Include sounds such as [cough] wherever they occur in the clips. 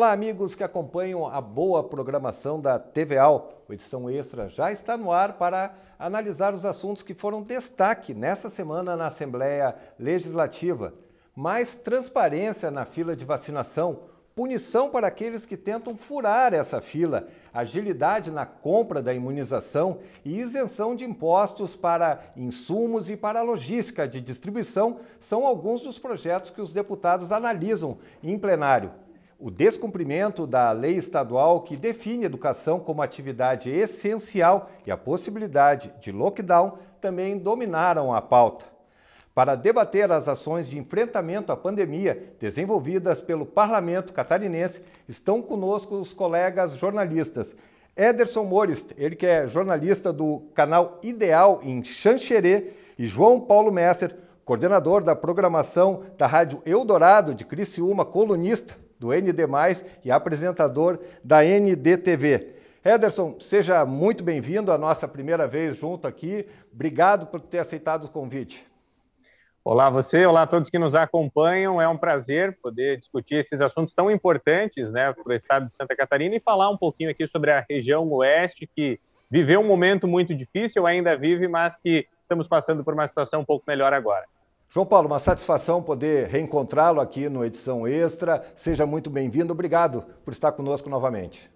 Olá, amigos que acompanham a boa programação da TVAL. O Edição Extra já está no ar para analisar os assuntos que foram destaque nessa semana na Assembleia Legislativa. Mais transparência na fila de vacinação, punição para aqueles que tentam furar essa fila, agilidade na compra da imunização e isenção de impostos para insumos e para a logística de distribuição são alguns dos projetos que os deputados analisam em plenário. O descumprimento da lei estadual que define educação como atividade essencial e a possibilidade de lockdown também dominaram a pauta. Para debater as ações de enfrentamento à pandemia desenvolvidas pelo parlamento catarinense, estão conosco os colegas jornalistas. Ederson Morist, ele que é jornalista do canal Ideal em Xanxerê, e João Paulo Messer, coordenador da programação da Rádio Eldorado de Criciúma, colunista do ND+, e apresentador da NDTV. Ederson, seja muito bem-vindo à nossa primeira vez junto aqui. Obrigado por ter aceitado o convite. Olá você, olá a todos que nos acompanham. É um prazer poder discutir esses assuntos tão importantes né, para o estado de Santa Catarina e falar um pouquinho aqui sobre a região oeste que viveu um momento muito difícil, ainda vive, mas que estamos passando por uma situação um pouco melhor agora. João Paulo, uma satisfação poder reencontrá-lo aqui no Edição Extra. Seja muito bem-vindo. Obrigado por estar conosco novamente.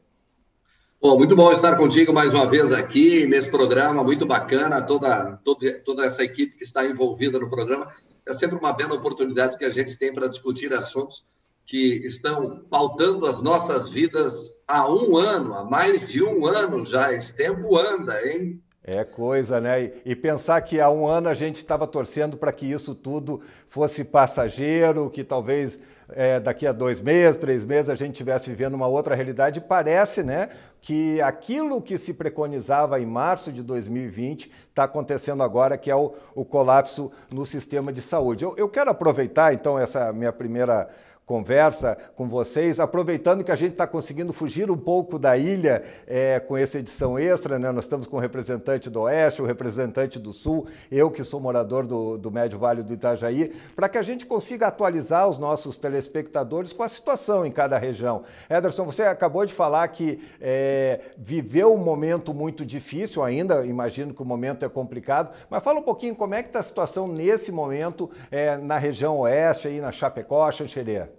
Bom, muito bom estar contigo mais uma vez aqui nesse programa, muito bacana, toda, toda, toda essa equipe que está envolvida no programa. É sempre uma bela oportunidade que a gente tem para discutir assuntos que estão pautando as nossas vidas há um ano, há mais de um ano já. Esse tempo anda, hein? É coisa, né? E pensar que há um ano a gente estava torcendo para que isso tudo fosse passageiro, que talvez é, daqui a dois meses, três meses a gente estivesse vivendo uma outra realidade. Parece, né, que aquilo que se preconizava em março de 2020 está acontecendo agora, que é o, o colapso no sistema de saúde. Eu, eu quero aproveitar, então, essa minha primeira conversa com vocês, aproveitando que a gente está conseguindo fugir um pouco da ilha é, com essa edição extra, né? Nós estamos com o representante do Oeste, o representante do Sul, eu que sou morador do, do Médio Vale do Itajaí, para que a gente consiga atualizar os nossos telespectadores com a situação em cada região. Ederson, você acabou de falar que é, viveu um momento muito difícil ainda, imagino que o momento é complicado, mas fala um pouquinho como é que está a situação nesse momento é, na região Oeste, aí na Chapecó, Xanxerê.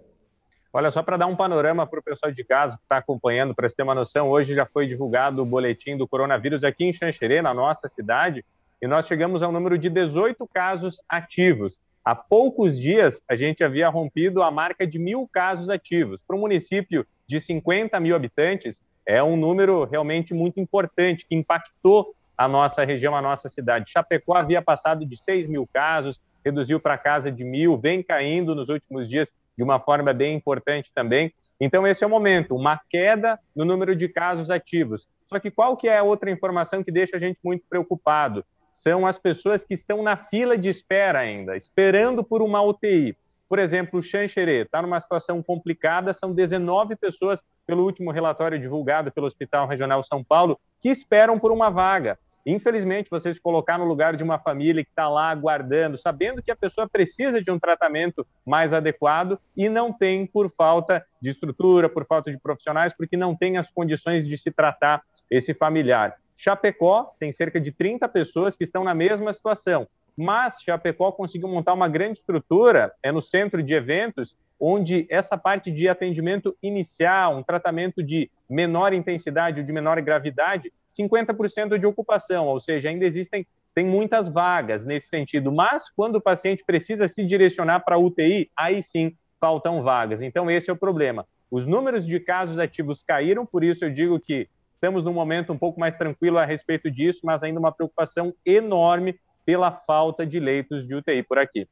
Olha, só para dar um panorama para o pessoal de casa que está acompanhando, para você ter uma noção, hoje já foi divulgado o boletim do coronavírus aqui em Xanxerê, na nossa cidade, e nós chegamos ao número de 18 casos ativos. Há poucos dias, a gente havia rompido a marca de mil casos ativos. Para um município de 50 mil habitantes, é um número realmente muito importante, que impactou a nossa região, a nossa cidade. Chapecó havia passado de 6 mil casos, reduziu para casa de mil, vem caindo nos últimos dias de uma forma bem importante também. Então, esse é o momento, uma queda no número de casos ativos. Só que qual que é a outra informação que deixa a gente muito preocupado? São as pessoas que estão na fila de espera ainda, esperando por uma UTI. Por exemplo, o Xanxerê está numa situação complicada, são 19 pessoas, pelo último relatório divulgado pelo Hospital Regional São Paulo, que esperam por uma vaga. Infelizmente, você se colocar no lugar de uma família que está lá aguardando, sabendo que a pessoa precisa de um tratamento mais adequado e não tem por falta de estrutura, por falta de profissionais, porque não tem as condições de se tratar esse familiar. Chapecó tem cerca de 30 pessoas que estão na mesma situação, mas Chapecó conseguiu montar uma grande estrutura, é no centro de eventos, onde essa parte de atendimento inicial, um tratamento de menor intensidade ou de menor gravidade, 50% de ocupação, ou seja, ainda existem tem muitas vagas nesse sentido, mas quando o paciente precisa se direcionar para a UTI, aí sim faltam vagas. Então esse é o problema. Os números de casos ativos caíram, por isso eu digo que estamos num momento um pouco mais tranquilo a respeito disso, mas ainda uma preocupação enorme pela falta de leitos de UTI por aqui.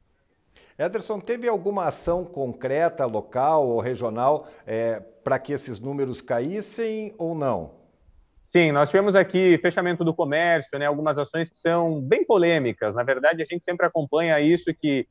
Ederson, teve alguma ação concreta, local ou regional, é, para que esses números caíssem ou não? Sim, nós tivemos aqui fechamento do comércio, né, algumas ações que são bem polêmicas. Na verdade, a gente sempre acompanha isso que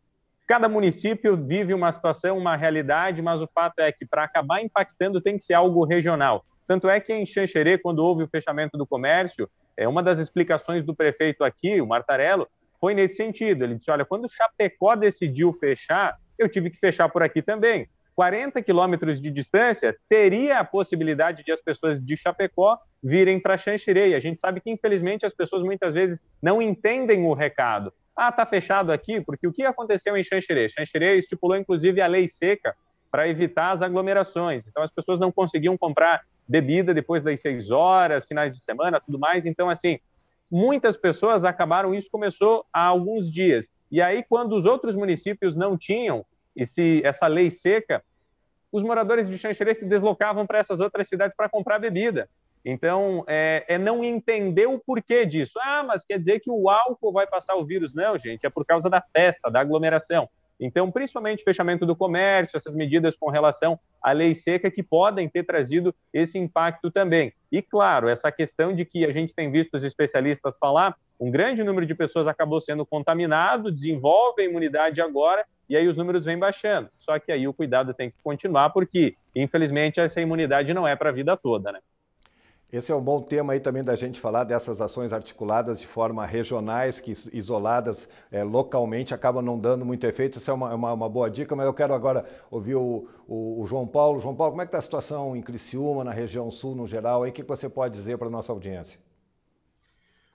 cada município vive uma situação, uma realidade, mas o fato é que para acabar impactando tem que ser algo regional. Tanto é que em Xanxerê, quando houve o fechamento do comércio, é uma das explicações do prefeito aqui, o Martarello, foi nesse sentido. Ele disse: olha, quando Chapecó decidiu fechar, eu tive que fechar por aqui também. 40 quilômetros de distância, teria a possibilidade de as pessoas de Chapecó virem para Xanxerê. A gente sabe que, infelizmente, as pessoas muitas vezes não entendem o recado. Ah, está fechado aqui, porque o que aconteceu em Xanxerê? Xanxerê estipulou, inclusive, a lei seca para evitar as aglomerações. Então, as pessoas não conseguiam comprar bebida depois das seis horas, finais de semana, tudo mais. Então, assim, muitas pessoas acabaram, isso começou há alguns dias. E aí, quando os outros municípios não tinham esse, essa lei seca, os moradores de Xanxerê se deslocavam para essas outras cidades para comprar bebida. Então, é, é, não entender o porquê disso. Ah, mas quer dizer que o álcool vai passar o vírus? Não, gente, é por causa da festa, da aglomeração. Então, principalmente fechamento do comércio, essas medidas com relação à lei seca que podem ter trazido esse impacto também. E, claro, essa questão de que a gente tem visto os especialistas falar, um grande número de pessoas acabou sendo contaminado, desenvolve a imunidade agora, e aí os números vêm baixando. Só que aí o cuidado tem que continuar, porque, infelizmente, essa imunidade não é para a vida toda, né? Esse é um bom tema aí também da gente falar dessas ações articuladas de forma regionais, que isoladas é, localmente acabam não dando muito efeito. Isso é uma, uma, uma boa dica, mas eu quero agora ouvir o, o, o João Paulo. João Paulo, como é que está a situação em Criciúma, na região sul no geral? O que você pode dizer para a nossa audiência?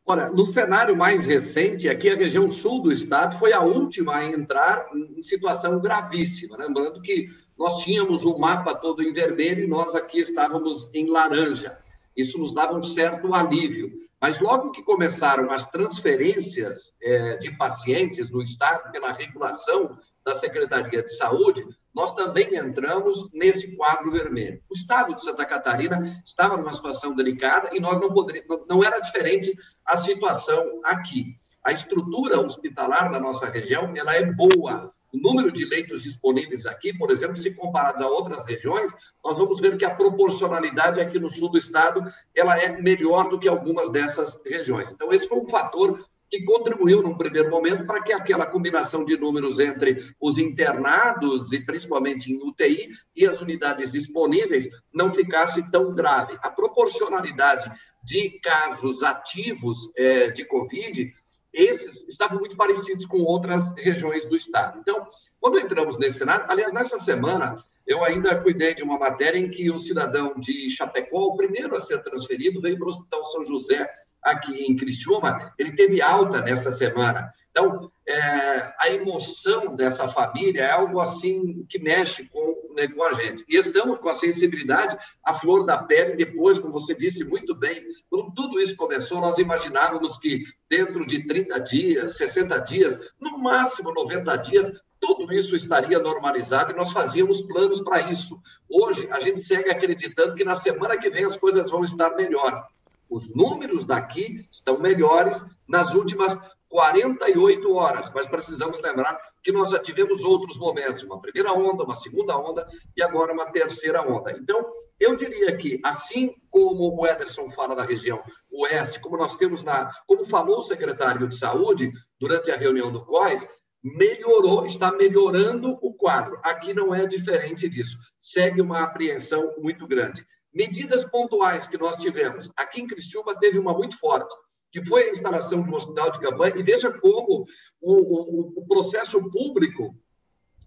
Olha, no cenário mais recente, aqui a região sul do estado foi a última a entrar em situação gravíssima. Lembrando que nós tínhamos o mapa todo em vermelho e nós aqui estávamos em laranja. Isso nos dava um certo alívio. Mas logo que começaram as transferências é, de pacientes no Estado pela regulação da Secretaria de Saúde, nós também entramos nesse quadro vermelho. O Estado de Santa Catarina estava numa situação delicada e nós não poderíamos, não era diferente a situação aqui. A estrutura hospitalar da nossa região ela é boa, o número de leitos disponíveis aqui, por exemplo, se comparados a outras regiões, nós vamos ver que a proporcionalidade aqui no sul do estado ela é melhor do que algumas dessas regiões. Então, esse foi um fator que contribuiu, num primeiro momento, para que aquela combinação de números entre os internados, e principalmente em UTI, e as unidades disponíveis não ficasse tão grave. A proporcionalidade de casos ativos é, de Covid esses estavam muito parecidos com outras regiões do estado. Então, quando entramos nesse cenário, aliás, nessa semana, eu ainda cuidei de uma matéria em que o cidadão de Chapecó, o primeiro a ser transferido, veio para o Hospital São José, aqui em Criciúma, ele teve alta nessa semana. Então, é, a emoção dessa família é algo assim que mexe com, né, com a gente. E estamos com a sensibilidade, a flor da pele, depois, como você disse muito bem, quando tudo isso começou, nós imaginávamos que dentro de 30 dias, 60 dias, no máximo 90 dias, tudo isso estaria normalizado e nós fazíamos planos para isso. Hoje, a gente segue acreditando que na semana que vem as coisas vão estar melhor. Os números daqui estão melhores nas últimas 48 horas, mas precisamos lembrar que nós já tivemos outros momentos, uma primeira onda, uma segunda onda e agora uma terceira onda. Então, eu diria que, assim como o Ederson fala da região oeste, como nós temos na, como falou o secretário de saúde durante a reunião do COIS, melhorou, está melhorando o quadro. Aqui não é diferente disso. Segue uma apreensão muito grande. Medidas pontuais que nós tivemos. Aqui em Criciúma teve uma muito forte que foi a instalação de um hospital de campanha, e veja como o, o, o processo público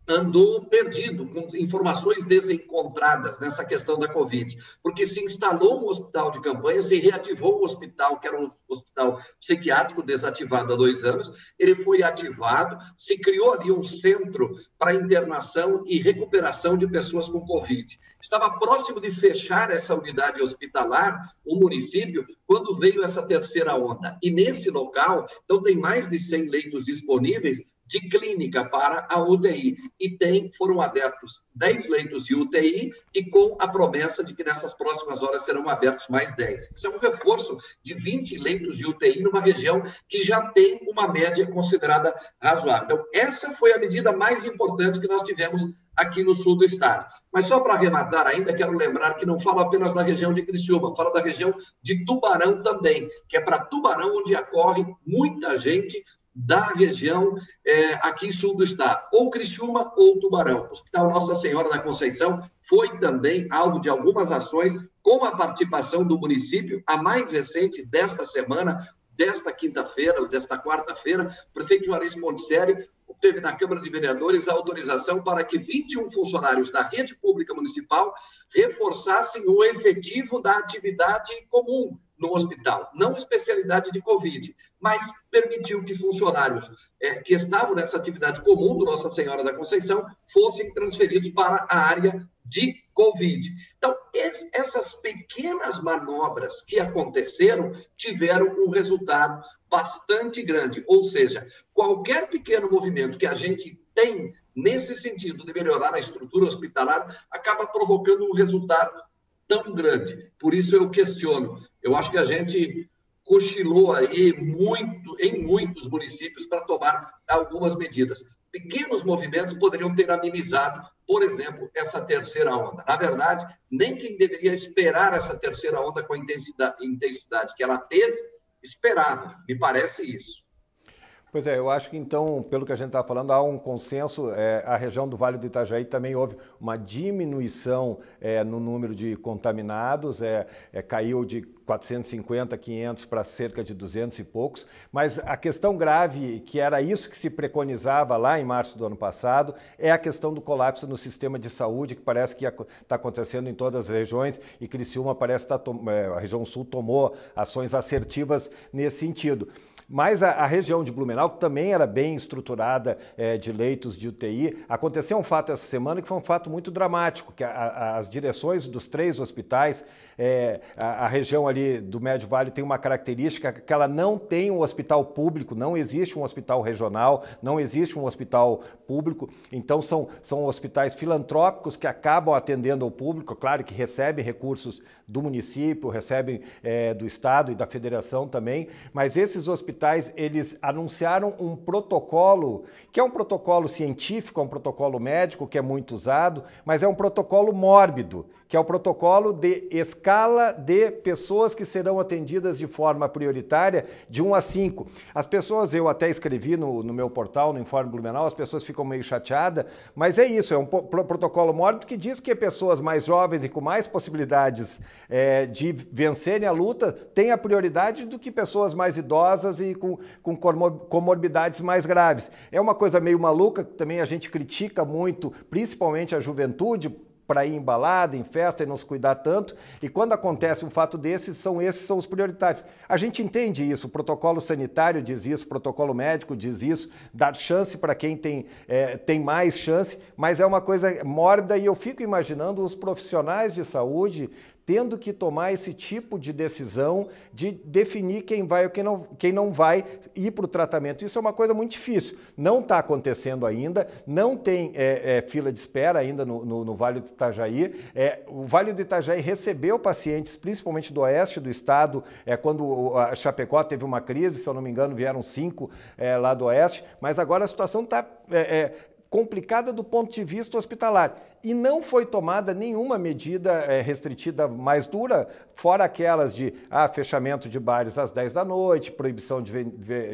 andou perdido, com informações desencontradas nessa questão da Covid, porque se instalou um hospital de campanha, se reativou um hospital, que era um hospital psiquiátrico desativado há dois anos, ele foi ativado, se criou ali um centro para internação e recuperação de pessoas com Covid. Estava próximo de fechar essa unidade hospitalar, o município, quando veio essa terceira onda. E nesse local, então tem mais de 100 leitos disponíveis, de clínica para a UTI. E tem, foram abertos 10 leitos de UTI e com a promessa de que nessas próximas horas serão abertos mais 10. Isso é um reforço de 20 leitos de UTI numa região que já tem uma média considerada razoável. Então, essa foi a medida mais importante que nós tivemos aqui no sul do estado. Mas só para arrematar ainda, quero lembrar que não falo apenas da região de Criciúma, falo da região de Tubarão também, que é para Tubarão onde ocorre muita gente da região é, aqui sul do estado, ou Criciúma ou Tubarão. O Hospital Nossa Senhora da Conceição foi também alvo de algumas ações com a participação do município, a mais recente desta semana, desta quinta-feira, ou desta quarta-feira, o prefeito Juarez Ponticelli teve na Câmara de Vereadores a autorização para que 21 funcionários da rede pública municipal reforçassem o efetivo da atividade comum no hospital, não especialidade de Covid, mas permitiu que funcionários é, que estavam nessa atividade comum do Nossa Senhora da Conceição fossem transferidos para a área de Covid. Então, essas pequenas manobras que aconteceram tiveram um resultado bastante grande. Ou seja, qualquer pequeno movimento que a gente tem nesse sentido de melhorar a estrutura hospitalar acaba provocando um resultado tão grande. Por isso eu questiono. Eu acho que a gente cochilou aí muito em muitos municípios para tomar algumas medidas. Pequenos movimentos poderiam ter amenizado, por exemplo, essa terceira onda. Na verdade, nem quem deveria esperar essa terceira onda com a intensidade, intensidade que ela teve, esperava. Me parece isso. Pois é, eu acho que então, pelo que a gente está falando, há um consenso. É, a região do Vale do Itajaí também houve uma diminuição é, no número de contaminados, é, é caiu de 450, 500 para cerca de 200 e poucos. Mas a questão grave, que era isso que se preconizava lá em março do ano passado, é a questão do colapso no sistema de saúde, que parece que está acontecendo em todas as regiões e Criciúma parece que tá, é, a região sul tomou ações assertivas nesse sentido. Mas a, a, região de Blumenau, que também era bem estruturada é, de leitos de UTI, aconteceu um fato essa semana que foi um fato muito dramático, que a, a, as direções dos três hospitais, é, a, região ali do Médio Vale tem uma característica que ela não tem um hospital público, não existe um hospital regional, não existe um hospital público, então são, são hospitais filantrópicos que acabam atendendo ao público, claro que recebem recursos do município, recebem é, do Estado e da Federação também, mas esses hospitais hospitais, eles anunciaram um protocolo, que é um protocolo científico, é um protocolo médico que é muito usado, mas é um protocolo mórbido, que é o protocolo de escala de pessoas que serão atendidas de forma prioritária de 1 a 5. As pessoas, eu até escrevi no, no meu portal, no Informe Blumenau, as pessoas ficam meio chateadas, mas é isso, é um protocolo mórbido que diz que pessoas mais jovens e com mais possibilidades é, de vencerem a luta têm a prioridade do que pessoas mais idosas e com, com comorbidades mais graves. É uma coisa meio maluca, também a gente critica muito, principalmente a juventude, para ir embalada, em festa e não se cuidar tanto. E quando acontece um fato desses, são esses são os prioritários. A gente entende isso, o protocolo sanitário diz isso, o protocolo médico diz isso, dar chance para quem tem, é, tem mais chance, mas é uma coisa mórbida e eu fico imaginando os profissionais de saúde tendo que tomar esse tipo de decisão de definir quem vai ou quem não, quem não vai ir para o tratamento. Isso é uma coisa muito difícil. Não está acontecendo ainda, não tem é, é, fila de espera ainda no, no, no Vale do Itajaí. É, o Vale do Itajaí recebeu pacientes, principalmente do oeste do estado, é, quando a Chapecó teve uma crise, se eu não me engano, vieram cinco é, lá do oeste, mas agora a situação está é, é, complicada do ponto de vista hospitalar. E não foi tomada nenhuma medida é, restritiva mais dura, fora aquelas de ah, fechamento de bares às 10 da noite, proibição de,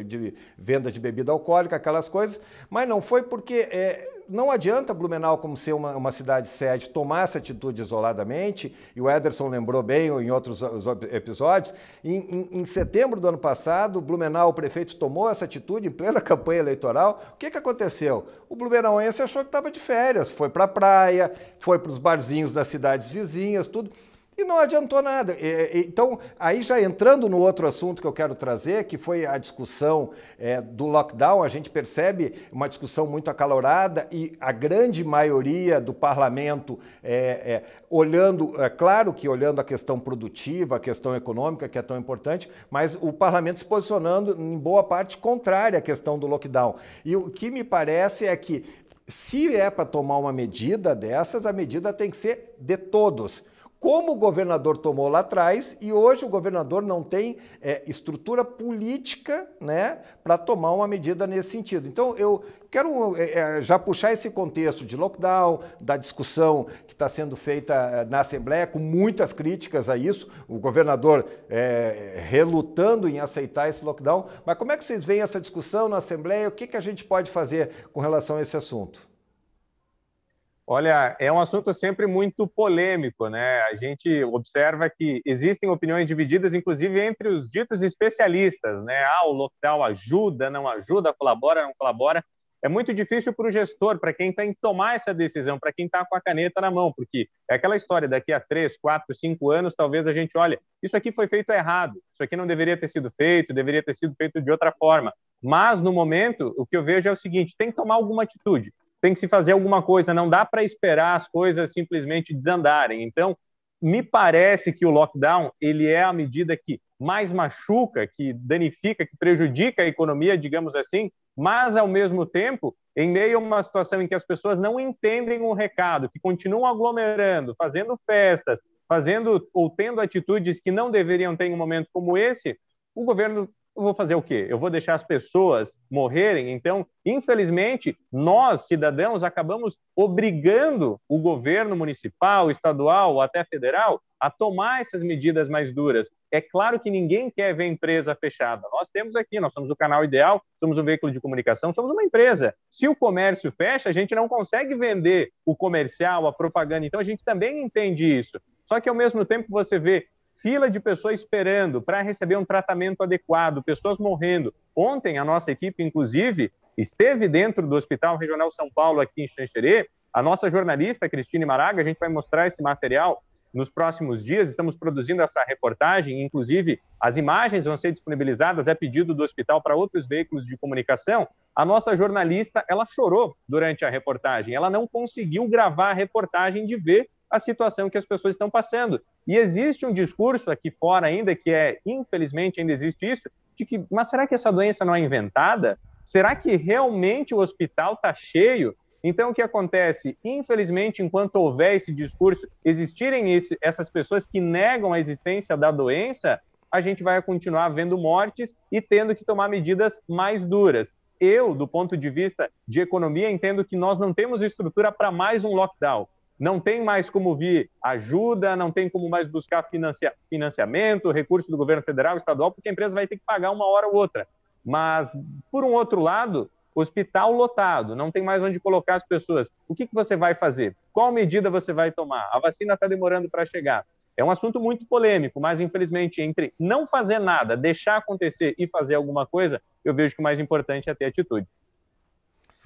de venda de bebida alcoólica, aquelas coisas, mas não foi porque é, não adianta Blumenau, como ser uma, uma cidade sede, tomar essa atitude isoladamente, e o Ederson lembrou bem em outros episódios. Em, em, em, setembro do ano passado, Blumenau, o prefeito, tomou essa atitude em plena [laughs] campanha eleitoral. O que, que aconteceu? O blumenauense achou que estava de férias, foi para a praia, foi para os barzinhos das cidades vizinhas, tudo. E não adiantou nada. Então, aí já entrando no outro assunto que eu quero trazer, que foi a discussão é, do lockdown, a gente percebe uma discussão muito acalorada e a grande maioria do parlamento é, é, olhando, é claro que olhando a questão produtiva, a questão econômica, que é tão importante, mas o parlamento se posicionando em boa parte contrária à questão do lockdown. E o que me parece é que se é para tomar uma medida dessas, a medida tem que ser de todos como o governador tomou lá atrás, e hoje o governador não tem é, estrutura política né, para tomar uma medida nesse sentido. Então, eu quero é, é, já puxar esse contexto de lockdown, da discussão que está sendo feita é, na Assembleia, com muitas críticas a isso, o governador é, relutando em aceitar esse lockdown. Mas como é que vocês veem essa discussão na Assembleia? O que, que a gente pode fazer com relação a esse assunto? Olha, é um assunto sempre muito polêmico, né? A gente observa que existem opiniões divididas, inclusive entre os ditos especialistas, né? Ah, o lockdown ajuda, não ajuda, colabora, não colabora. É muito difícil para o gestor, para quem tem que tomar essa decisão, para quem está com a caneta na mão, porque é aquela história, daqui a três, quatro, cinco anos, talvez a gente olhe, isso aqui foi feito errado, isso aqui não deveria ter sido feito, deveria ter sido feito de outra forma. Mas, no momento, o que eu vejo é o seguinte, tem que tomar alguma atitude tem que se fazer alguma coisa, não dá para esperar as coisas simplesmente desandarem. Então, me parece que o lockdown ele é a medida que mais machuca, que danifica, que prejudica a economia, digamos assim, mas ao mesmo tempo, em meio a uma situação em que as pessoas não entendem o recado, que continuam aglomerando, fazendo festas, fazendo ou tendo atitudes que não deveriam ter em um momento como esse, o governo eu vou fazer o quê? Eu vou deixar as pessoas morrerem? Então, infelizmente, nós, cidadãos, acabamos obrigando o governo municipal, estadual ou até federal a tomar essas medidas mais duras. É claro que ninguém quer ver empresa fechada. Nós temos aqui, nós somos o canal ideal, somos um veículo de comunicação, somos uma empresa. Se o comércio fecha, a gente não consegue vender o comercial, a propaganda. Então, a gente também entende isso. Só que, ao mesmo tempo, você vê fila de pessoas esperando para receber um tratamento adequado, pessoas morrendo. Ontem, a nossa equipe, inclusive, esteve dentro do Hospital Regional São Paulo, aqui em Xanxerê. A nossa jornalista, Cristine Maraga, a gente vai mostrar esse material nos próximos dias. Estamos produzindo essa reportagem, inclusive as imagens vão ser disponibilizadas, é pedido do hospital para outros veículos de comunicação. A nossa jornalista, ela chorou durante a reportagem, ela não conseguiu gravar a reportagem de ver a situação que as pessoas estão passando. E existe um discurso aqui fora ainda, que é, infelizmente, ainda existe isso, de que, mas será que essa doença não é inventada? Será que realmente o hospital está cheio? Então, o que acontece? Infelizmente, enquanto houver esse discurso, existirem esse, essas pessoas que negam a existência da doença, a gente vai continuar vendo mortes e tendo que tomar medidas mais duras. Eu, do ponto de vista de economia, entendo que nós não temos estrutura para mais um lockdown não tem mais como vir ajuda, não tem como mais buscar financia, financiamento, recurso do governo federal, estadual, porque a empresa vai ter que pagar uma hora ou outra. Mas, por um outro lado, hospital lotado, não tem mais onde colocar as pessoas. O que, que você vai fazer? Qual medida você vai tomar? A vacina está demorando para chegar. É um assunto muito polêmico, mas infelizmente, entre não fazer nada, deixar acontecer e fazer alguma coisa, eu vejo que o mais importante é ter atitude.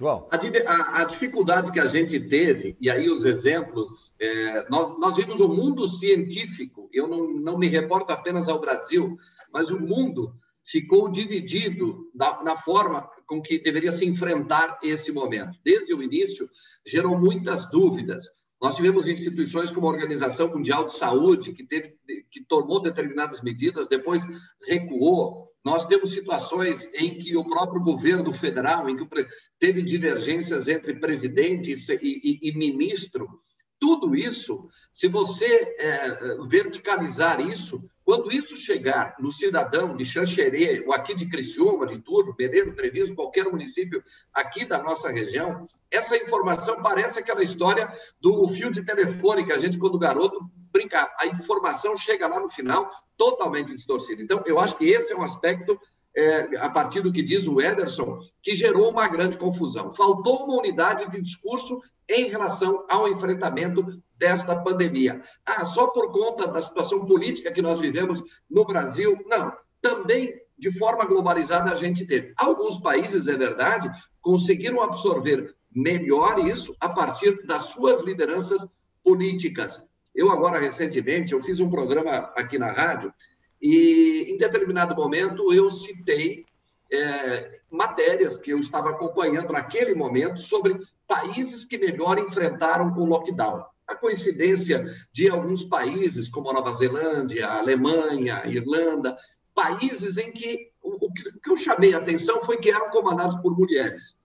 João. A, a, a, dificuldade que a gente teve, e aí os exemplos, é, nós, nós vimos o mundo científico, eu não, não me reporto apenas ao Brasil, mas o mundo ficou dividido na, na forma com que deveria se enfrentar esse momento. Desde o início, gerou muitas dúvidas. Nós tivemos instituições como a Organização Mundial de Saúde, que, teve, que tomou determinadas medidas, depois recuou. Nós temos situações em que o próprio governo federal, em que teve divergências entre presidente e, e, e ministro. Tudo isso, se você é, verticalizar isso, quando isso chegar no cidadão de Xanxerê, ou aqui de Criciúma, de Turvo, Pereira, Treviso, qualquer município aqui da nossa região, essa informação parece aquela história do fio de telefone que a gente, quando garoto, brincar. A informação chega lá no final totalmente distorcida. Então, eu acho que esse é um aspecto, é, a partir do que diz o Ederson, que gerou uma grande confusão. Faltou uma unidade de discurso em relação ao enfrentamento desta pandemia. Ah, só por conta da situação política que nós vivemos no Brasil? Não. Também, de forma globalizada, a gente teve. Alguns países, é verdade, conseguiram absorver melhor isso a partir das suas lideranças políticas. Eu agora, recentemente, eu fiz um programa aqui na rádio e, em determinado momento, eu citei é, matérias que eu estava acompanhando naquele momento sobre países que melhor enfrentaram o lockdown a coincidência de alguns países, como a Nova Zelândia, a Alemanha, a Irlanda, países em que o, que eu chamei a atenção foi que eram comandados por mulheres.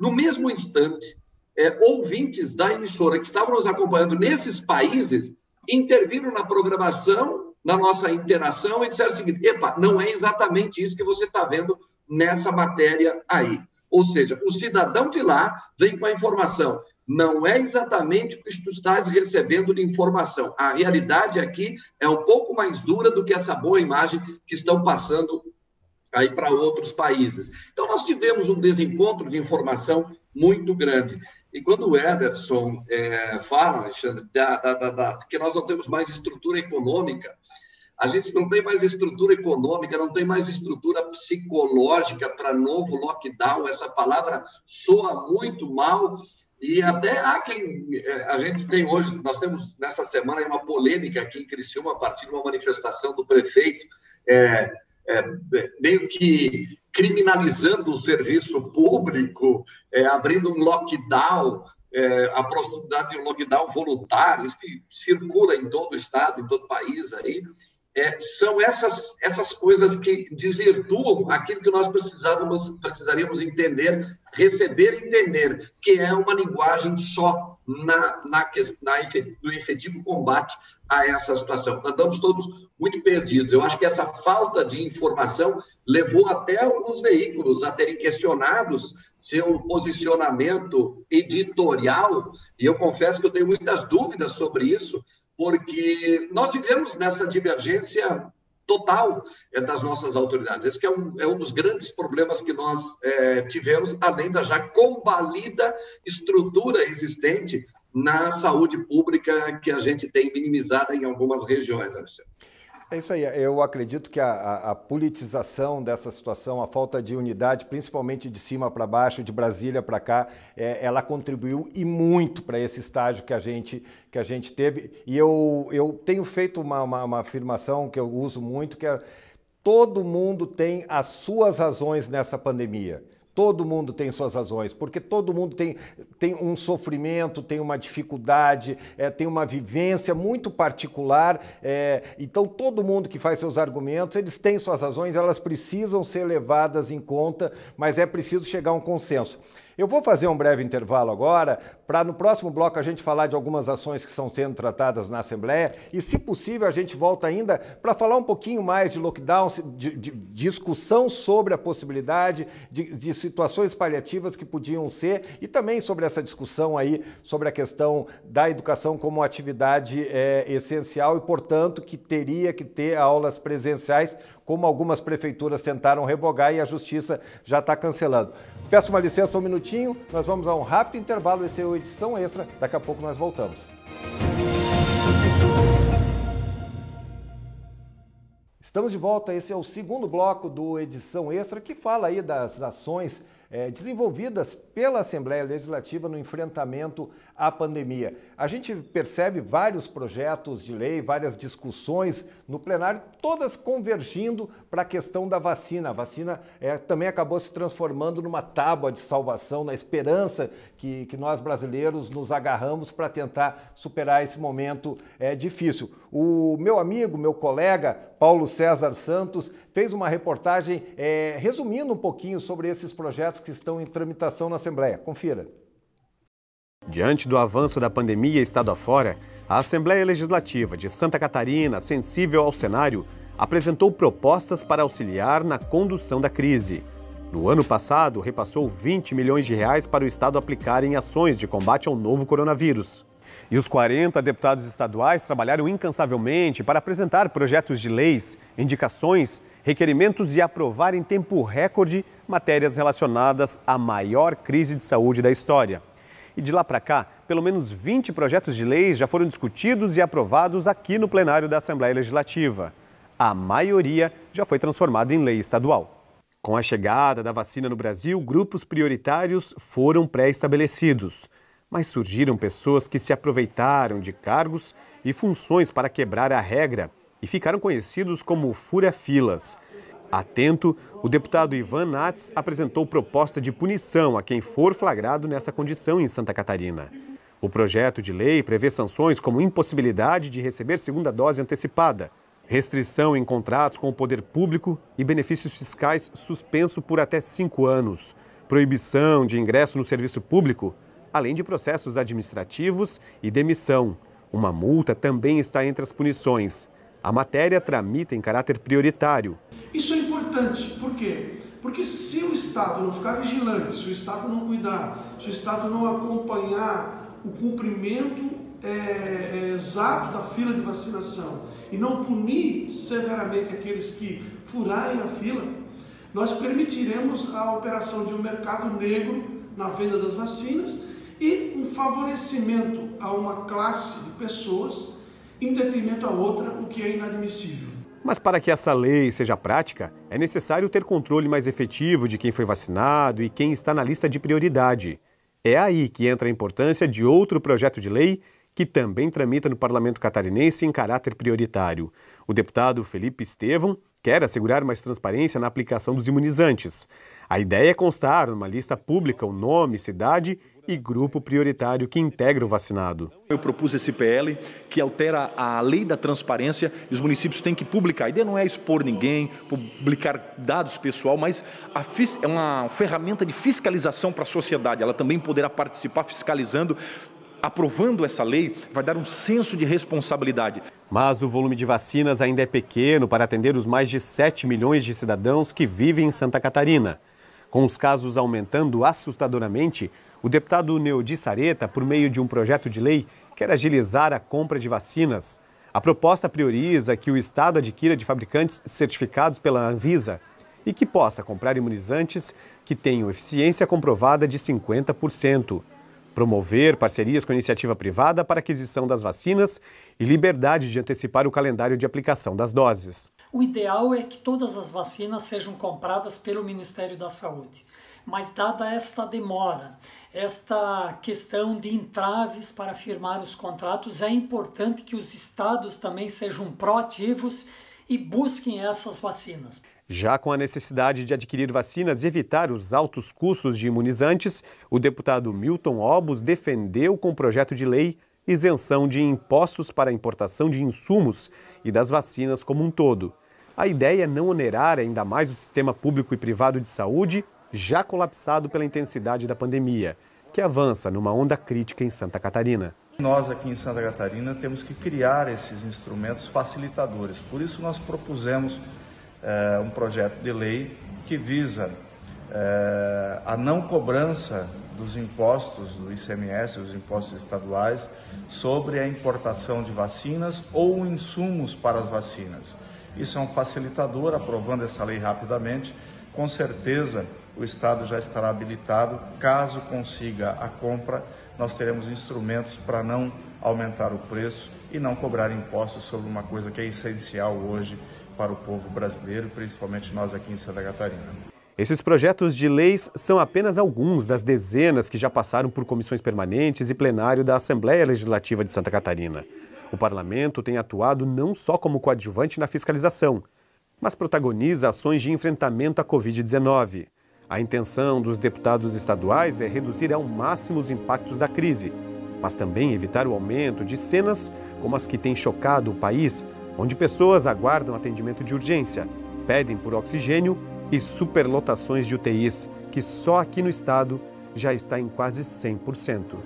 No mesmo instante, é, ouvintes da emissora que estavam nos acompanhando nesses países interviram na programação, na nossa interação e disseram o seguinte: epa, não é exatamente isso que você está vendo nessa matéria aí. Ou seja, o cidadão de lá vem com a informação não é exatamente o que tu estás recebendo de informação. A realidade aqui é um pouco mais dura do que essa boa imagem que estão passando aí para outros países. Então, nós tivemos um desencontro de informação muito grande. E quando o Ederson é, fala, Alexandre, da, da, da, que nós não temos mais estrutura econômica, a gente não tem mais estrutura econômica, não tem mais estrutura psicológica para novo lockdown. Essa palavra soa muito mal. E até há quem. É, a gente tem hoje, nós temos nessa semana uma polêmica aqui em Criciúma, a partir de uma manifestação do prefeito, é, é, meio que criminalizando o serviço público, é, abrindo um lockdown, é, a proximidade de um lockdown voluntário, isso que circula em todo o estado, em todo o país aí, é, são essas, essas coisas que desvirtuam aquilo que nós precisávamos, precisaríamos entender, receber e entender, que é uma linguagem só na, na, na, no efetivo combate a essa situação. Andamos todos muito perdidos. Eu acho que essa falta de informação levou até alguns veículos a terem questionados seu posicionamento editorial, e eu confesso que eu tenho muitas dúvidas sobre isso, porque nós vivemos nessa divergência total é, das nossas autoridades. Esse é um, é um dos grandes problemas que nós é, tivemos, além da já combalida estrutura existente na saúde pública que a gente tem minimizada em algumas regiões, Alexandre. É isso aí. Eu acredito que a, a, politização dessa situação, a falta de unidade, principalmente de cima para baixo, de Brasília para cá, é, ela contribuiu e muito para esse estágio que a gente, que a gente teve. E eu, eu tenho feito uma, uma, uma afirmação que eu uso muito, que é todo mundo tem as suas razões nessa pandemia. Todo mundo tem suas razões, porque todo mundo tem, tem um sofrimento, tem uma dificuldade, é, tem uma vivência muito particular. É, então, todo mundo que faz seus argumentos, eles têm suas razões, elas precisam ser levadas em conta, mas é preciso chegar a um consenso. Eu vou fazer um breve intervalo agora, para no próximo bloco a gente falar de algumas ações que estão sendo tratadas na Assembleia e, se possível, a gente volta ainda para falar um pouquinho mais de lockdown, de, de discussão sobre a possibilidade de, de, situações paliativas que podiam ser e também sobre essa discussão aí sobre a questão da educação como atividade é, essencial e, portanto, que teria que ter aulas presenciais, como algumas prefeituras tentaram revogar e a Justiça já está cancelando. Peço uma licença um minutinho, nós vamos a um rápido intervalo, esse é o Edição Extra, daqui a pouco nós voltamos. Estamos de volta, esse é o segundo bloco do Edição Extra, que fala aí das ações é, desenvolvidas pela Assembleia Legislativa no enfrentamento à pandemia. A gente percebe vários projetos de lei, várias discussões no plenário, todas convergindo para a questão da vacina. A vacina é, também acabou se transformando numa tábua de salvação, na esperança que, que nós brasileiros nos agarramos para tentar superar esse momento é, difícil. O meu amigo, meu colega, Paulo César Santos, fez uma reportagem é, resumindo um pouquinho sobre esses projetos que estão em tramitação na Assembleia. Confira. Diante do avanço da pandemia estado afora, a Assembleia Legislativa de Santa Catarina, sensível ao cenário, apresentou propostas para auxiliar na condução da crise. No ano passado, repassou 20 milhões de reais para o Estado aplicar em ações de combate ao novo coronavírus. E os 40 deputados estaduais trabalharam incansavelmente para apresentar projetos de leis, indicações, requerimentos e aprovar em tempo recorde matérias relacionadas à maior crise de saúde da história. E de lá para cá, pelo menos 20 projetos de leis já foram discutidos e aprovados aqui no plenário da Assembleia Legislativa. A maioria já foi transformada em lei estadual. Com a chegada da vacina no Brasil, grupos prioritários foram pré-estabelecidos. Mas surgiram pessoas que se aproveitaram de cargos e funções para quebrar a regra e ficaram conhecidos como fura-filas. Atento, o deputado Ivan Nats apresentou proposta de punição a quem for flagrado nessa condição em Santa Catarina. O projeto de lei prevê sanções como impossibilidade de receber segunda dose antecipada, restrição em contratos com o poder público e benefícios fiscais suspenso por até cinco anos, proibição de ingresso no serviço público, além de processos administrativos e demissão. Uma multa também está entre as punições. A matéria tramita em caráter prioritário. Isso é importante, por quê? Porque se o Estado não ficar vigilante, se o Estado não cuidar, se o Estado não acompanhar o cumprimento é, é, exato da fila de vacinação e não punir severamente aqueles que furarem a fila, nós permitiremos a operação de um mercado negro na venda das vacinas e um favorecimento a uma classe de pessoas em detrimento a outra, o que é inadmissível. Mas para que essa lei seja prática, é necessário ter controle mais efetivo de quem foi vacinado e quem está na lista de prioridade. É aí que entra a importância de outro projeto de lei que também tramita no parlamento catarinense em caráter prioritário. O deputado Felipe Estevão quer assegurar mais transparência na aplicação dos imunizantes. A ideia é constar numa lista pública o nome, cidade e grupo prioritário que integra o vacinado. Eu propus esse PL que altera a lei da transparência e os municípios têm que publicar. A ideia não é expor ninguém, publicar dados pessoal, mas é uma ferramenta de fiscalização para a sociedade. Ela também poderá participar fiscalizando aprovando essa lei, vai dar um senso de responsabilidade. Mas o volume de vacinas ainda é pequeno para atender os mais de 7 milhões de cidadãos que vivem em Santa Catarina. Com os casos aumentando assustadoramente, o deputado Neudi Sareta, por meio de um projeto de lei, quer agilizar a compra de vacinas. A proposta prioriza que o Estado adquira de fabricantes certificados pela Anvisa e que possa comprar imunizantes que tenham eficiência comprovada de 50%. Promover parcerias com a iniciativa privada para aquisição das vacinas e liberdade de antecipar o calendário de aplicação das doses. O ideal é que todas as vacinas sejam compradas pelo Ministério da Saúde. Mas, dada esta demora, esta questão de entraves para firmar os contratos, é importante que os estados também sejam proativos e busquem essas vacinas. Já com a necessidade de adquirir vacinas e evitar os altos custos de imunizantes, o deputado Milton Obos defendeu com o projeto de lei isenção de impostos para a importação de insumos e das vacinas como um todo. A ideia é não onerar ainda mais o sistema público e privado de saúde já colapsado pela intensidade da pandemia, que avança numa onda crítica em Santa Catarina. Nós aqui em Santa Catarina temos que criar esses instrumentos facilitadores. Por isso nós propusemos é, um projeto de lei que visa é, a não cobrança dos impostos do ICMS, os impostos estaduais, sobre a importação de vacinas ou insumos para as vacinas. Isso é um facilitador, aprovando essa lei rapidamente, com certeza o Estado já estará habilitado. Caso consiga a compra, nós teremos instrumentos para não aumentar o preço e não cobrar impostos sobre uma coisa que é essencial hoje para o povo brasileiro, principalmente nós aqui em Santa Catarina. Esses projetos de leis são apenas alguns das dezenas que já passaram por comissões permanentes e plenário da Assembleia Legislativa de Santa Catarina. O parlamento tem atuado não só como coadjuvante na fiscalização, mas protagoniza ações de enfrentamento à Covid-19. A intenção dos deputados estaduais é reduzir ao máximo os impactos da crise, mas também evitar o aumento de cenas como as que têm chocado o país, onde pessoas aguardam atendimento de urgência, pedem por oxigênio e superlotações de UTIs, que só aqui no estado já está em quase 100%.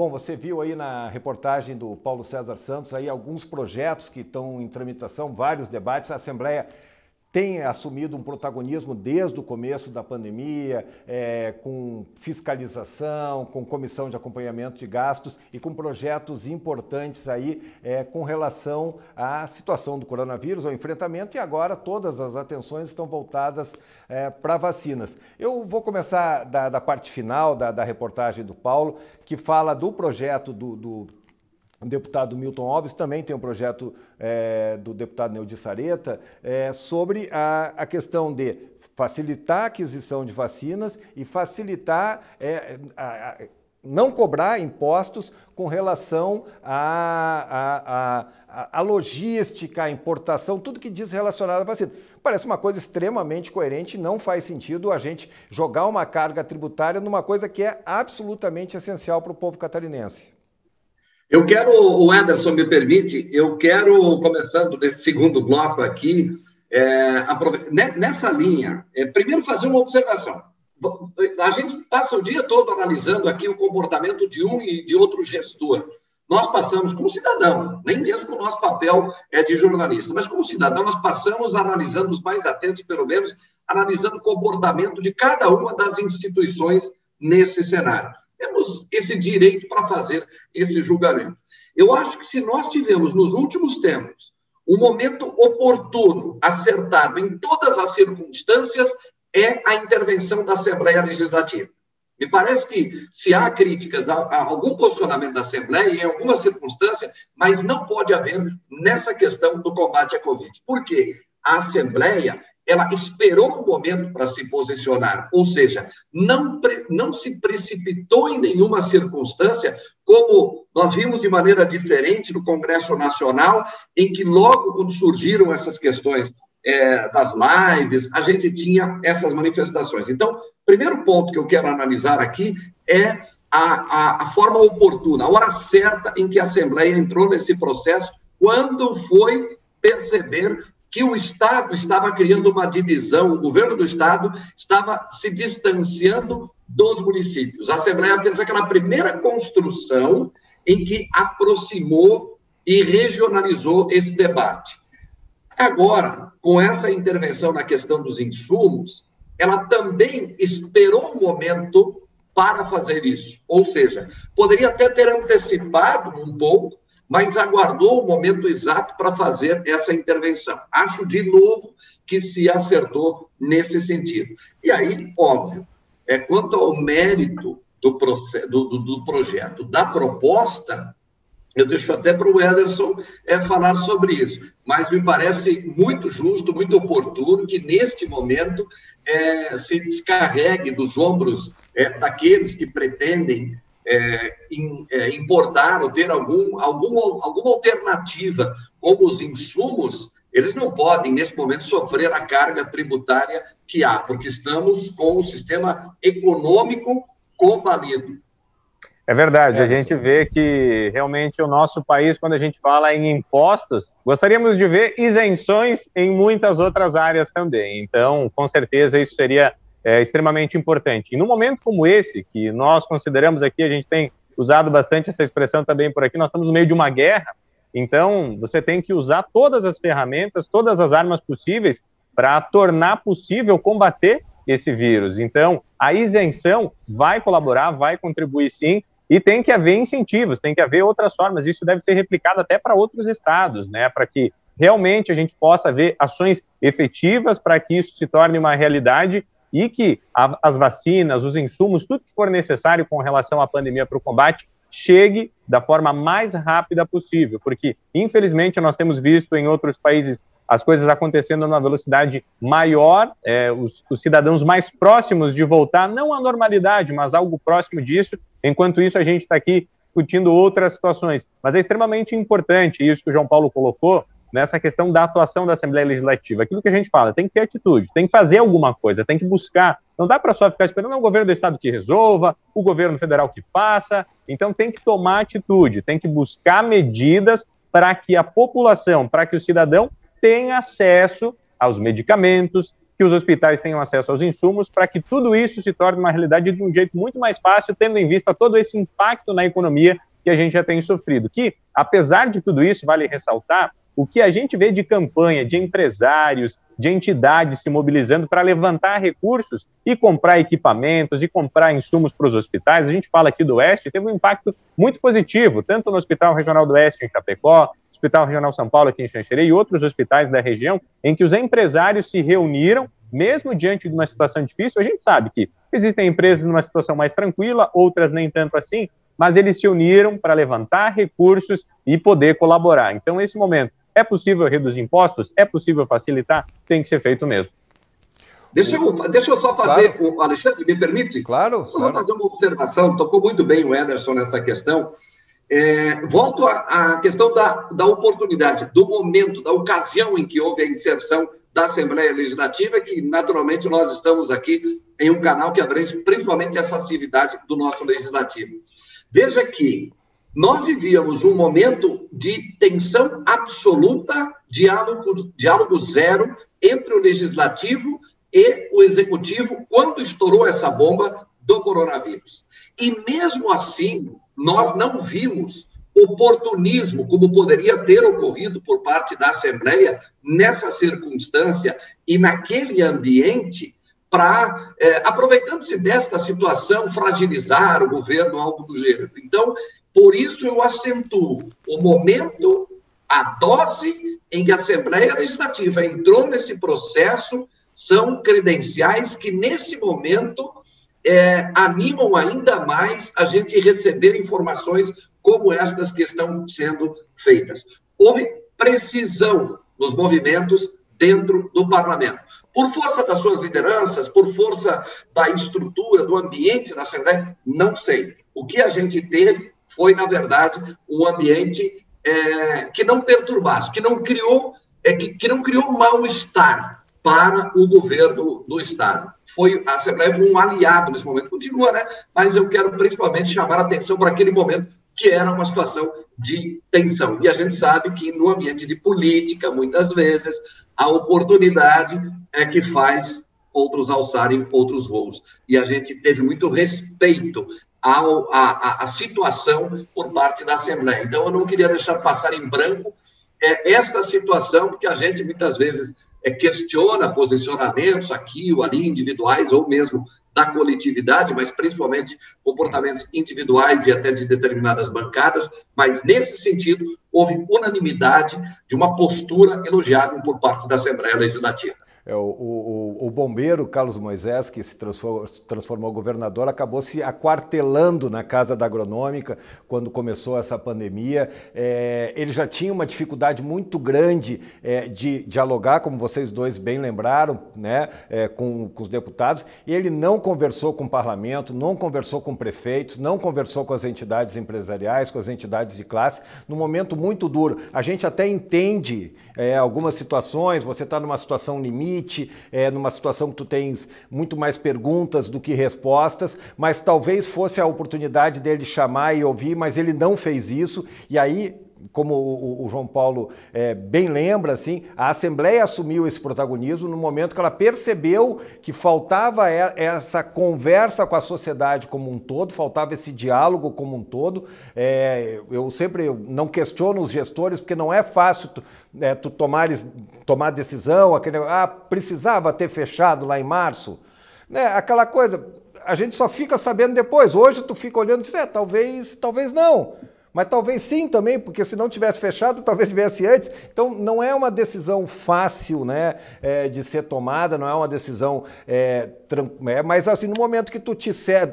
Bom, você viu aí na reportagem do Paulo César Santos aí alguns projetos que estão em tramitação, vários debates. A Assembleia tem assumido um protagonismo desde o começo da pandemia, é, com fiscalização, com comissão de acompanhamento de gastos e com projetos importantes aí é, com relação à situação do coronavírus, ao enfrentamento, e agora todas as atenções estão voltadas é, para vacinas. Eu vou começar da, da parte final da, da, reportagem do Paulo, que fala do projeto do, do o deputado Milton Alves também tem um projeto é, do deputado Neudi Sareta é, sobre a, a questão de facilitar a aquisição de vacinas e facilitar é, a, a, não cobrar impostos com relação à a, a, a, logística, a importação, tudo que diz relacionado à vacina. Parece uma coisa extremamente coerente, não faz sentido a gente jogar uma carga tributária numa coisa que é absolutamente essencial para o povo catarinense. Eu quero, o Anderson me permite, eu quero, começando nesse segundo bloco aqui, é, nessa linha, é, primeiro fazer uma observação. A gente passa o dia todo analisando aqui o comportamento de um e de outro gestor. Nós passamos, como cidadão, nem mesmo o nosso papel é de jornalista, mas como cidadão, nós passamos analisando os mais atentos, pelo menos, analisando o comportamento de cada uma das instituições nesse cenário. Temos esse direito para fazer esse julgamento. Eu acho que se nós tivemos nos últimos tempos um momento oportuno, acertado em todas as circunstâncias, é a intervenção da Assembleia Legislativa. Me parece que se há críticas a, algum posicionamento da Assembleia, em alguma circunstância, mas não pode haver nessa questão do combate à Covid. Por quê? A Assembleia ela esperou um momento para se posicionar, ou seja, não, não se precipitou em nenhuma circunstância, como nós vimos de maneira diferente no Congresso Nacional, em que logo quando surgiram essas questões é, das lives, a gente tinha essas manifestações. Então, primeiro ponto que eu quero analisar aqui é a, a, a forma oportuna, a hora certa em que a Assembleia entrou nesse processo, quando foi perceber que o Estado estava criando uma divisão, o governo do Estado estava se distanciando dos municípios. A Assembleia fez aquela primeira construção em que aproximou e regionalizou esse debate. Agora, com essa intervenção na questão dos insumos, ela também esperou um momento para fazer isso. Ou seja, poderia até ter antecipado um pouco, mas aguardou o momento exato para fazer essa intervenção. Acho, de novo, que se acertou nesse sentido. E aí, óbvio, é, quanto ao mérito do, do, do, projeto, da proposta, eu deixo até para o Ederson é, falar sobre isso, mas me parece muito justo, muito oportuno que, neste momento, é, se descarregue dos ombros é, daqueles que pretendem é, in, é, importar ou ter algum, algum, alguma alternativa, como os insumos, eles não podem, nesse momento, sofrer a carga tributária que há, porque estamos com o sistema econômico combalido. É verdade, é, a gente vê que realmente o nosso país, quando a gente fala em impostos, gostaríamos de ver isenções em muitas outras áreas também. Então, com certeza, isso seria é extremamente importante. E num momento como esse, que nós consideramos aqui, a gente tem usado bastante essa expressão também por aqui, nós estamos no meio de uma guerra, então você tem que usar todas as ferramentas, todas as armas possíveis para tornar possível combater esse vírus. Então, a isenção vai colaborar, vai contribuir sim, e tem que haver incentivos, tem que haver outras formas. Isso deve ser replicado até para outros estados, né? Para que realmente a gente possa ver ações efetivas para que isso se torne uma realidade e que a, as vacinas, os insumos, tudo que for necessário com relação à pandemia para o combate, chegue da forma mais rápida possível, porque infelizmente nós temos visto em outros países as coisas acontecendo numa velocidade maior, é, os, os, cidadãos mais próximos de voltar, não à normalidade, mas algo próximo disso. Enquanto isso, a gente está aqui discutindo outras situações. Mas é extremamente importante isso que o João Paulo colocou, nessa questão da atuação da Assembleia Legislativa. Aquilo que a gente fala, tem que ter atitude, tem que fazer alguma coisa, tem que buscar. Não dá para só ficar esperando o governo do Estado que resolva, o governo federal que faça. Então tem que tomar atitude, tem que buscar medidas para que a população, para que o cidadão tenha acesso aos medicamentos, que os hospitais tenham acesso aos insumos, para que tudo isso se torne uma realidade de um jeito muito mais fácil, tendo em vista todo esse impacto na economia que a gente já tem sofrido. Que, apesar de tudo isso, vale ressaltar o que a gente vê de campanha de empresários, de entidades se mobilizando para levantar recursos e comprar equipamentos e comprar insumos para os hospitais. A gente fala aqui do Oeste, teve um impacto muito positivo, tanto no Hospital Regional do Oeste em Chapecó, Hospital Regional São Paulo aqui em Xanxerê e outros hospitais da região, em que os empresários se reuniram, mesmo diante de uma situação difícil. A gente sabe que existem empresas numa situação mais tranquila, outras nem tanto assim, mas eles se uniram para levantar recursos e poder colaborar. Então, esse momento é possível reduzir impostos? É possível facilitar? Tem que ser feito mesmo. Deixa eu, deixa eu só fazer, claro. Alexandre, me permite? Claro. Só claro. fazer uma observação, tocou muito bem o Ederson nessa questão. É, volto à, questão da, da oportunidade, do momento, da ocasião em que houve a inserção da Assembleia Legislativa, que naturalmente nós estamos aqui em um canal que abrange principalmente essa atividade do nosso Legislativo. Veja que nós vivíamos um momento de tensão absoluta, diálogo, diálogo zero entre o legislativo e o executivo quando estourou essa bomba do coronavírus. E mesmo assim, nós não vimos oportunismo, como poderia ter ocorrido por parte da Assembleia nessa circunstância e naquele ambiente para, é, aproveitando-se desta situação, fragilizar o governo, algo do gênero. Então, por isso eu acentuo o momento, a dose em que a Assembleia Legislativa entrou nesse processo são credenciais que, nesse momento, é, animam ainda mais a gente receber informações como estas que estão sendo feitas. Houve precisão nos movimentos dentro do parlamento. Por força das suas lideranças, por força da estrutura, do ambiente na Assembleia, não sei. O que a gente teve foi, na verdade, um ambiente é, que não perturbasse, que não criou, é, que, que não criou mal-estar para o governo do Estado. Foi, a Assembleia foi um aliado nesse momento, continua, né? Mas eu quero principalmente chamar a atenção para aquele momento que era uma situação de tensão. E a gente sabe que no ambiente de política, muitas vezes, a oportunidade é que faz outros alçarem outros voos. E a gente teve muito respeito a, a situação por parte da Assembleia. Então, eu não queria deixar passar em branco é, esta situação, porque a gente muitas vezes é, questiona posicionamentos aqui ou ali, individuais, ou mesmo da coletividade, mas principalmente comportamentos individuais e até de determinadas bancadas, mas nesse sentido houve unanimidade de uma postura elogiável por parte da Assembleia Legislativa. É, o, o, o, bombeiro Carlos Moisés, que se transformou, transformou governador, acabou se aquartelando na Casa da Agronômica quando começou essa pandemia. É, ele já tinha uma dificuldade muito grande é, de dialogar, como vocês dois bem lembraram, né, é, com, com os deputados, e ele não conversou com o parlamento, não conversou com prefeitos, não conversou com as entidades empresariais, com as entidades de classe, num momento muito duro. A gente até entende é, algumas situações, você está numa situação limite, limite, é, numa situação que tu tens muito mais perguntas do que respostas, mas talvez fosse a oportunidade dele chamar e ouvir, mas ele não fez isso, e aí como o, João Paulo é, bem lembra, assim, a Assembleia assumiu esse protagonismo no momento que ela percebeu que faltava essa conversa com a sociedade como um todo, faltava esse diálogo como um todo. É, eu sempre não questiono os gestores, porque não é fácil tu, é, tu tomares, tomar decisão, aquele, ah, precisava ter fechado lá em março. Né, aquela coisa, a gente só fica sabendo depois. Hoje tu fica olhando e diz, é, talvez, talvez não. Mas talvez sim também, porque se não tivesse fechado, [laughs] talvez tivesse antes. Então não é uma decisão fácil né, é, de ser tomada, não é uma decisão. É, é, mas assim, no momento que tu te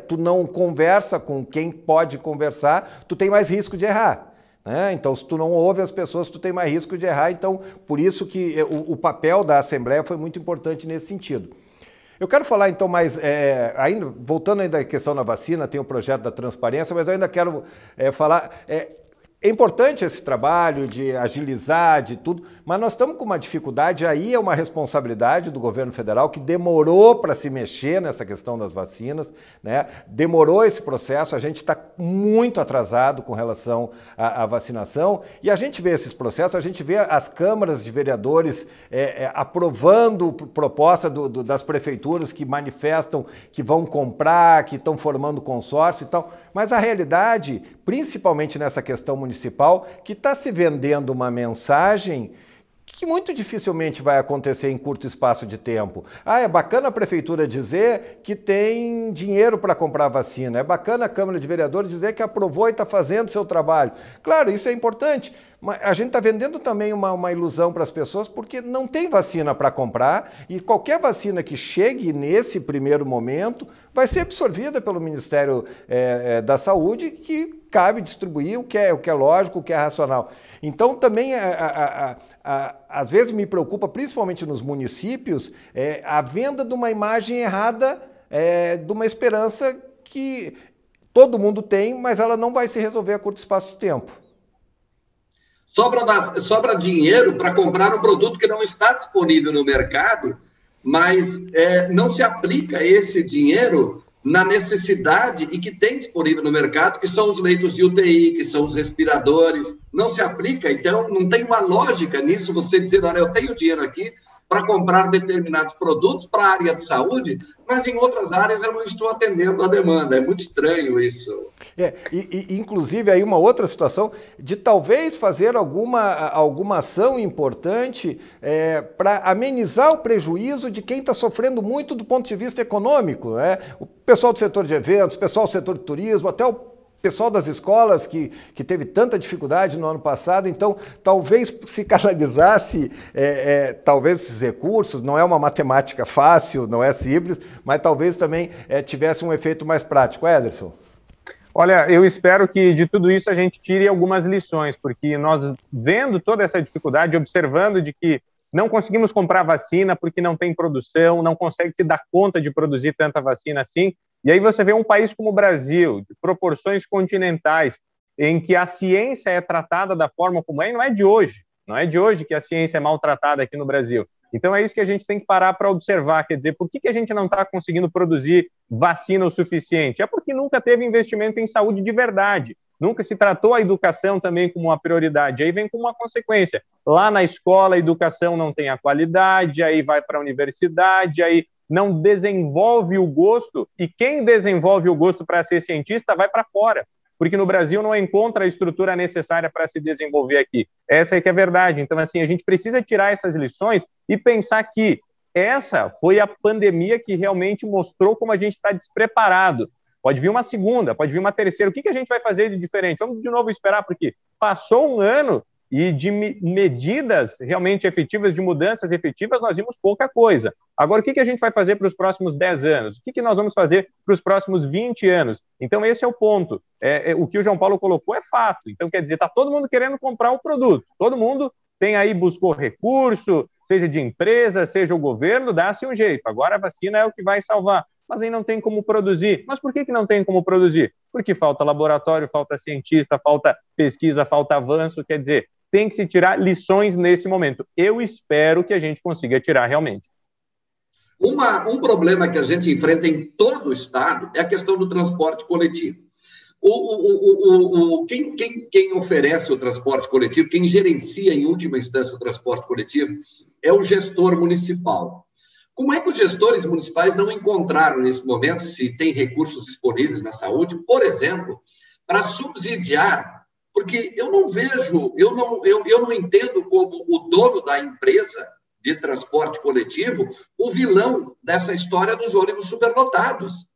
tu não conversa com quem pode conversar, tu tem mais risco de errar. Né? Então, se tu não ouve as pessoas, tu tem mais risco de errar. Então, por isso que é, o, o papel da Assembleia foi muito importante nesse sentido. Eu quero falar então mais, é, ainda voltando ainda à questão da vacina, tem o projeto da transparência, mas eu ainda quero é, falar. É, é importante esse trabalho de agilizar, de tudo, mas nós estamos com uma dificuldade, aí é uma responsabilidade do governo federal que demorou para se mexer nessa questão das vacinas, né? demorou esse processo, a gente está muito atrasado com relação à, à, vacinação, e a gente vê esses processos, a gente vê as câmaras de vereadores é, é, aprovando proposta do, do, das prefeituras que manifestam que vão comprar, que estão formando consórcio e tal, mas a realidade, principalmente nessa questão municipal, que está se vendendo uma mensagem que muito dificilmente vai acontecer em curto espaço de tempo. Ah, é bacana a prefeitura dizer que tem dinheiro para comprar vacina, é bacana a Câmara de Vereadores dizer que aprovou e está fazendo seu trabalho. Claro, isso é importante, a gente está vendendo também uma, uma ilusão para as pessoas porque não tem vacina para comprar e qualquer vacina que chegue nesse primeiro momento vai ser absorvida pelo Ministério é, é, da Saúde, que cabe distribuir o que é, o que é lógico, o que é racional. Então, também, a, a, a, às vezes, me preocupa, principalmente nos municípios, é, a venda de uma imagem errada, é, de uma esperança que todo mundo tem, mas ela não vai se resolver a curto espaço de tempo. Sobra, sobra dinheiro para comprar um produto que não está disponível no mercado, mas é, não se aplica esse dinheiro na necessidade e que tem disponível no mercado, que são os leitos de UTI, que são os respiradores, não se aplica, então não tem uma lógica nisso você dizer, olha, eu tenho dinheiro aqui, para comprar determinados produtos para a área de saúde, mas em outras áreas eu não estou atendendo a demanda. É muito estranho isso. É, e, e, inclusive aí uma outra situação de talvez fazer alguma, alguma ação importante é, para amenizar o prejuízo de quem está sofrendo muito do ponto de vista econômico. Né? O pessoal do setor de eventos, o pessoal do setor de turismo, até o pessoal das escolas que, que teve tanta dificuldade no ano passado, então talvez se canalizasse é, é, talvez esses recursos, não é uma matemática fácil, não é simples, mas talvez também é, tivesse um efeito mais prático. Ederson? Olha, eu espero que de tudo isso a gente tire algumas lições, porque nós vendo toda essa dificuldade, observando de que não conseguimos comprar vacina porque não tem produção, não consegue se dar conta de produzir tanta vacina assim, e aí você vê um país como o Brasil, de proporções continentais, em que a ciência é tratada da forma como é, e não é de hoje. Não é de hoje que a ciência é maltratada aqui no Brasil. Então é isso que a gente tem que parar para observar, quer dizer, por que, que a gente não está conseguindo produzir vacina o suficiente? É porque nunca teve investimento em saúde de verdade, nunca se tratou a educação também como uma prioridade. Aí vem com uma consequência. Lá na escola a educação não tem a qualidade, aí vai para a universidade, aí não desenvolve o gosto, e quem desenvolve o gosto para ser cientista vai para fora, porque no Brasil não encontra a estrutura necessária para se desenvolver aqui. Essa é que é a verdade. Então, assim, a gente precisa tirar essas lições e pensar que essa foi a pandemia que realmente mostrou como a gente está despreparado. Pode vir uma segunda, pode vir uma terceira. O que, que a gente vai fazer de diferente? Vamos de novo esperar, porque passou um ano e de medidas realmente efetivas, de mudanças efetivas, nós vimos pouca coisa. Agora, o que, que a gente vai fazer para os próximos 10 anos? O que, que nós vamos fazer para os próximos 20 anos? Então, esse é o ponto. É, é, o que o João Paulo colocou é fato. Então, quer dizer, está todo mundo querendo comprar o produto, todo mundo tem aí, buscou recurso, seja de empresa, seja o governo, dá-se um jeito. Agora a vacina é o que vai salvar mas aí não tem como produzir. Mas por que, que não tem como produzir? Porque falta laboratório, falta cientista, falta pesquisa, falta avanço. Quer dizer, tem que se tirar lições nesse momento. Eu espero que a gente consiga tirar realmente. Uma, um problema que a gente enfrenta em todo o Estado é a questão do transporte coletivo. O, o, o, quem, quem, quem, oferece o transporte coletivo, quem gerencia em última instância o transporte coletivo, é o gestor municipal. Como é que os gestores municipais não encontraram nesse momento, se tem recursos disponíveis na saúde, por exemplo, para subsidiar porque eu não vejo, eu não, eu, eu não entendo como o dono da empresa de transporte coletivo o vilão dessa história dos ônibus superlotados.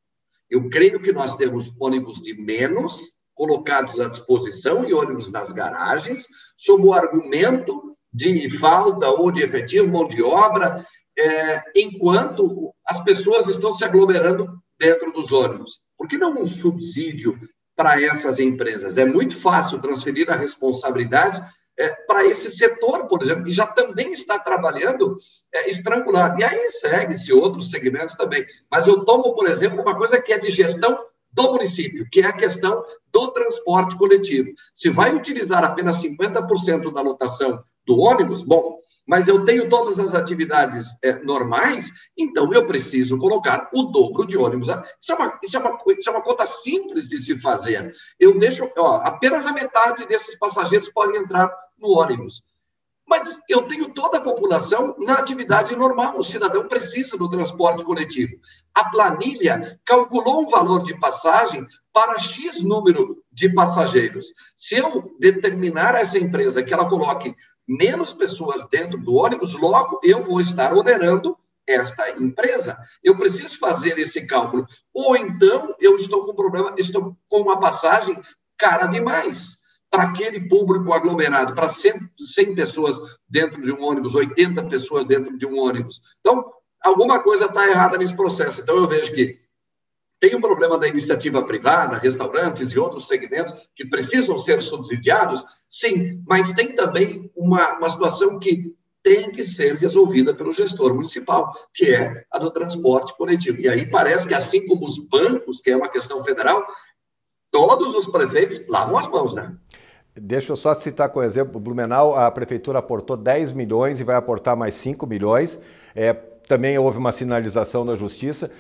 Eu creio que nós temos ônibus de menos colocados à disposição e ônibus nas garagens, sob o argumento de falta ou de efetivo mão de obra, é, enquanto as pessoas estão se aglomerando dentro dos ônibus. Por que não um subsídio para essas empresas. É muito fácil transferir a responsabilidade é, para esse setor, por exemplo, que já também está trabalhando é, estrangulado. E aí segue-se outros segmentos também. Mas eu tomo, por exemplo, uma coisa que é de gestão do município, que é a questão do transporte coletivo. Se vai utilizar apenas 50% da lotação do ônibus, bom, mas eu tenho todas as atividades é, normais, então eu preciso colocar o dobro de ônibus. Isso é, uma, isso, é uma, isso é uma conta simples de se fazer. Eu deixo, ó, apenas a metade desses passageiros podem entrar no ônibus. Mas eu tenho toda a população na atividade normal. O cidadão precisa do transporte coletivo. A planilha calculou um valor de passagem para X número de passageiros. Se eu determinar a essa empresa que ela coloque menos pessoas dentro do ônibus, logo eu vou estar onerando esta empresa. Eu preciso fazer esse cálculo. Ou então eu estou com problema, estou com uma passagem cara demais para aquele público aglomerado, para 100, 100 pessoas dentro de um ônibus, 80 pessoas dentro de um ônibus. Então, alguma coisa está errada nesse processo. Então, eu vejo que tem um problema da iniciativa privada, restaurantes e outros segmentos que precisam ser subsidiados, sim, mas tem também uma, uma situação que tem que ser resolvida pelo gestor municipal, que é a do transporte coletivo. E aí parece que, assim como os bancos, que é uma questão federal, todos os prefeitos lavam as mãos, né? Deixa eu só citar com exemplo, Blumenau, a prefeitura aportou 10 milhões e vai aportar mais 5 milhões. É, também houve uma sinalização da justiça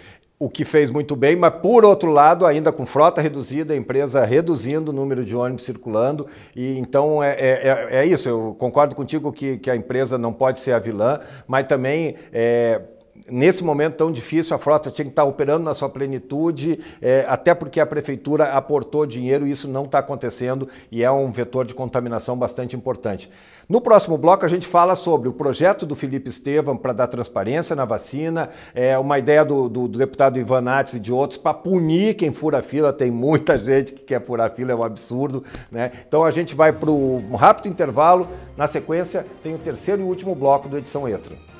o que fez muito bem, mas por outro lado, ainda com frota reduzida, a empresa reduzindo o número de ônibus circulando, e então é, é, é, é isso, eu concordo contigo que, que a empresa não pode ser a vilã, mas também é, nesse momento tão difícil, a frota tinha que estar operando na sua plenitude, é, até porque a prefeitura aportou dinheiro e isso não está acontecendo e é um vetor de contaminação bastante importante. No próximo bloco, a gente fala sobre o projeto do Felipe Estevam para dar transparência na vacina, é, uma ideia do, do, do deputado Ivan Nates e de outros para punir quem fura fila. Tem muita [laughs] gente que quer furar fila, é um absurdo. Né? Então a gente vai para um rápido intervalo. Na sequência, tem o terceiro e último bloco do Edição Extra.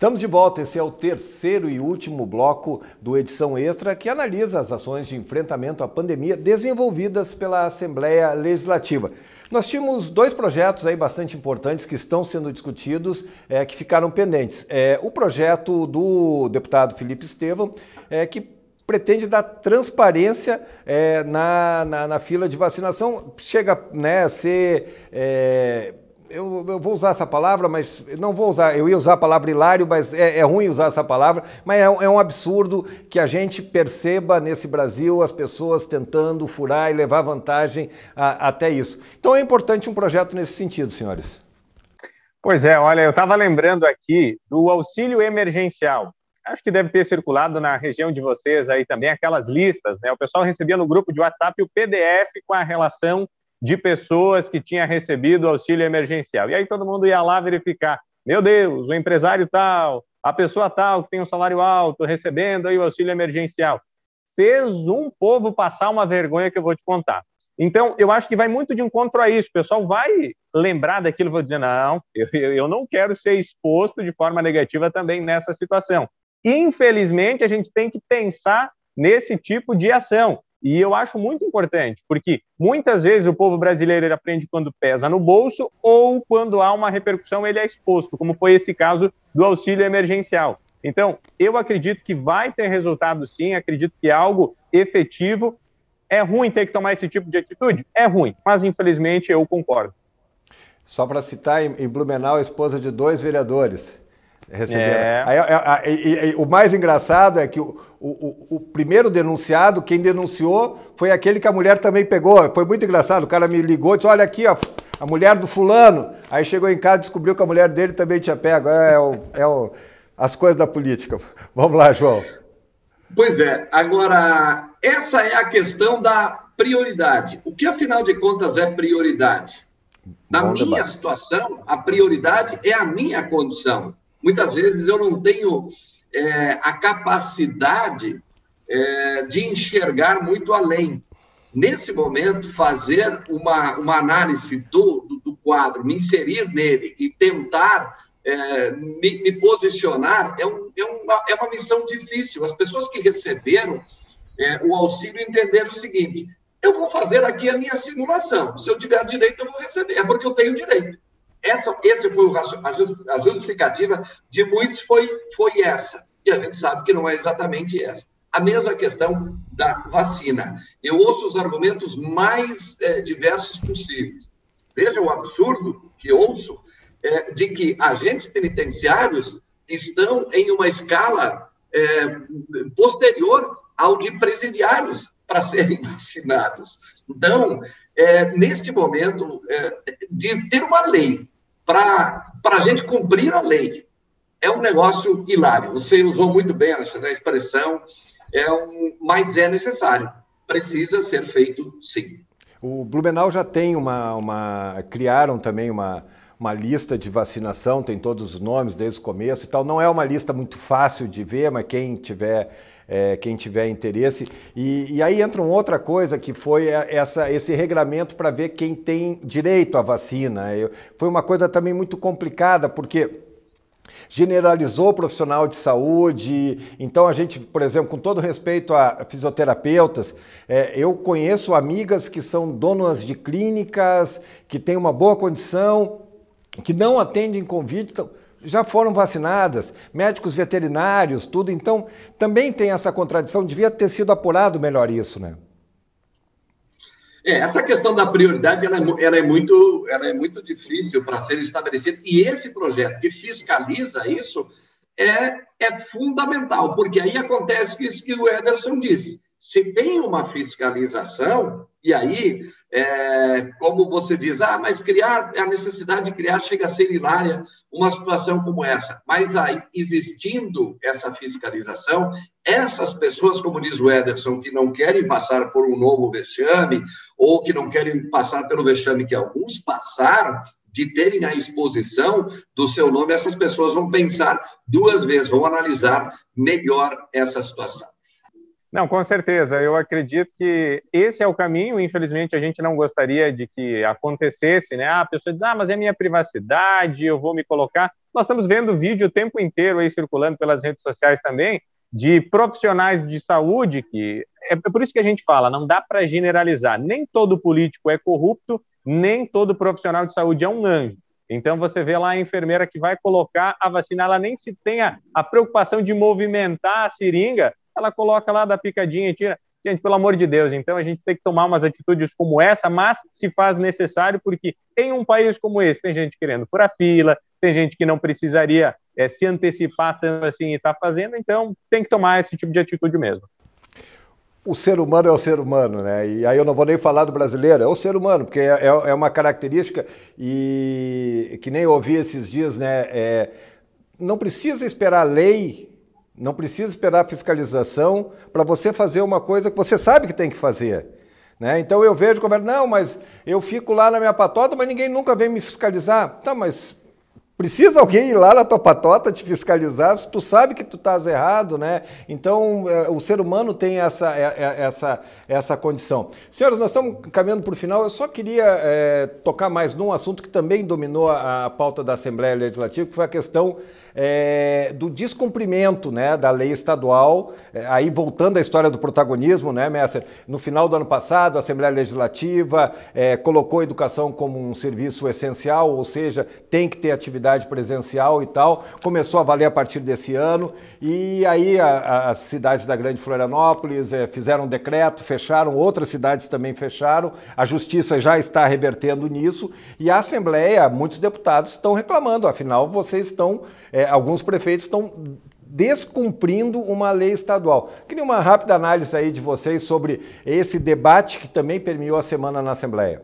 Estamos de volta, esse é o terceiro e último bloco do Edição Extra, que analisa as ações de enfrentamento à pandemia desenvolvidas pela Assembleia Legislativa. Nós tínhamos dois projetos aí bastante importantes que estão sendo discutidos, é, que ficaram pendentes. É, o projeto do deputado Felipe Estevam, é, que pretende dar transparência é, na, na, na, fila de vacinação, chega né, a ser é, eu, eu, vou usar essa palavra, mas não vou usar, eu ia usar a palavra hilário, mas é, é ruim usar essa palavra, mas é, é, um absurdo que a gente perceba nesse Brasil as pessoas tentando furar e levar vantagem a, até isso. Então é importante um projeto nesse sentido, senhores. Pois é, olha, eu estava lembrando aqui do auxílio emergencial. Acho que deve ter circulado na região de vocês aí também aquelas listas, né? O pessoal recebia no grupo de WhatsApp o PDF com a relação de pessoas que tinha recebido auxílio emergencial. E aí todo mundo ia lá verificar, meu Deus, o empresário tal, a pessoa tal que tem um salário alto, recebendo aí o auxílio emergencial. Fez um povo passar uma vergonha que eu vou te contar. Então, eu acho que vai muito de encontro a isso. O pessoal vai lembrar daquilo, vou dizer, não, eu, eu não quero ser exposto de forma negativa também nessa situação. Infelizmente, a gente tem que pensar nesse tipo de ação. E eu acho muito importante, porque muitas vezes o povo brasileiro aprende quando pesa no bolso ou quando há uma repercussão ele é exposto, como foi esse caso do auxílio emergencial. Então, eu acredito que vai ter resultado sim, acredito que é algo efetivo. É ruim ter que tomar esse tipo de atitude? É ruim, mas infelizmente eu concordo. Só para citar, em Blumenau, esposa de dois vereadores receberam. É. Aí, aí, aí, o mais engraçado é que o, o, o, primeiro denunciado, quem denunciou, foi aquele que a mulher também pegou. Foi muito engraçado. O cara me ligou e disse: Olha aqui, ó, a mulher do fulano. Aí chegou em casa e descobriu que a mulher dele também tinha pego. É, é, o, é o, as coisas da política. [laughs] Vamos lá, João. Pois é. Agora, essa é a questão da prioridade. O que, afinal de contas, é prioridade? Na Bom minha debate. situação, a prioridade é a minha condição. Muitas vezes eu não tenho é, a capacidade é, de enxergar muito além. Nesse momento, fazer uma, uma análise do, do, do quadro, me inserir nele e tentar é, me, me, posicionar é, um, é, uma, é uma missão difícil. As pessoas que receberam é, o auxílio entenderam o seguinte: eu vou fazer aqui a minha simulação. Se eu tiver direito, eu vou receber. É porque eu tenho direito. Essa, esse foi o, a justificativa de muitos foi, foi essa. E a gente sabe que não é exatamente essa. A mesma questão da vacina. Eu ouço os argumentos mais é, diversos possíveis. Veja o absurdo que ouço é, de que agentes penitenciários estão em uma escala é, posterior ao de presidiários para serem [laughs] vacinados. Então, é, neste momento, é, de ter uma lei para a gente cumprir a lei, é um negócio hilário. Você usou muito bem a expressão, é um, mas é necessário. Precisa ser feito sim. O Blumenau já tem uma. uma criaram também uma, uma lista de vacinação, tem todos os nomes desde o começo e tal. Não é uma lista muito fácil de ver, mas quem tiver é, quem tiver interesse. E, e, aí entra uma outra coisa que foi essa, esse regramento para ver quem tem direito à vacina. Eu, foi uma coisa também muito complicada, porque generalizou o profissional de saúde. Então, a gente, por exemplo, com todo respeito a fisioterapeutas, é, eu conheço amigas que são donas de clínicas, que têm uma boa condição, que não atendem convite. Então, já foram vacinadas, médicos veterinários, tudo. Então, também tem essa contradição, devia ter sido apurado melhor isso, né? É, essa questão da prioridade ela é, ela é muito, ela é muito difícil para ser estabelecida. E esse projeto que fiscaliza isso é, é fundamental, porque aí acontece isso que o Ederson disse. Se tem uma fiscalização, e aí, é, como você diz, ah, mas criar, a necessidade de criar chega a ser hilária uma situação como essa. Mas aí, existindo essa fiscalização, essas pessoas, como diz o Ederson, que não querem passar por um novo vexame, ou que não querem passar pelo vexame que alguns passaram, de terem a exposição do seu nome, essas pessoas vão pensar duas vezes, vão analisar melhor essa situação. Não, com certeza. Eu acredito que esse é o caminho. Infelizmente, a gente não gostaria de que acontecesse, né? Ah, a pessoa diz, ah, mas é minha privacidade, eu vou me colocar. Nós estamos vendo vídeo o tempo inteiro aí circulando pelas redes sociais também de profissionais de saúde que é por isso que a gente fala, não dá para generalizar. Nem todo político é corrupto, nem todo profissional de saúde é um anjo. Então você vê lá a enfermeira que vai colocar a vacina, ela nem se tenha a preocupação de movimentar a seringa, ela coloca lá da picadinha e tira. Gente, pelo amor de Deus, então a gente tem que tomar umas atitudes como essa, mas se faz necessário, porque em um país como esse tem gente querendo furar fila, tem gente que não precisaria é, se antecipar tanto assim e está fazendo, então tem que tomar esse tipo de atitude mesmo o ser humano é o ser humano, né? E aí eu não vou nem falar do brasileiro, é o ser humano, porque é, é, é uma característica e que nem ouvi esses dias, né? É, não precisa esperar lei, não precisa esperar fiscalização para você fazer uma coisa que você sabe que tem que fazer. Né? Então eu vejo como, não, mas eu fico lá na minha patota, mas ninguém nunca vem me fiscalizar. Tá, mas Precisa alguém ir lá na tua patota te fiscalizar se tu sabe que tu estás errado, né? Então, é, o ser humano tem essa, é, é, essa, essa condição. Senhores, nós estamos caminhando para o final. Eu só queria é, tocar mais num assunto que também dominou a, a, pauta da Assembleia Legislativa, que foi a questão é, do descumprimento né, da lei estadual. É, aí, voltando à história do protagonismo, né, Messer? No final do ano passado, a Assembleia Legislativa colocou a educação como um serviço essencial, ou seja, tem que ter atividade atividade presencial e tal, começou a valer a partir desse ano, e aí a, a, as cidades da Grande Florianópolis é, fizeram um decreto, fecharam, outras cidades também fecharam, a Justiça já está revertendo nisso, e a Assembleia, muitos deputados estão reclamando, afinal vocês estão, é, alguns prefeitos estão descumprindo uma lei estadual. Queria uma rápida análise aí de vocês sobre esse debate que também permeou a semana na Assembleia.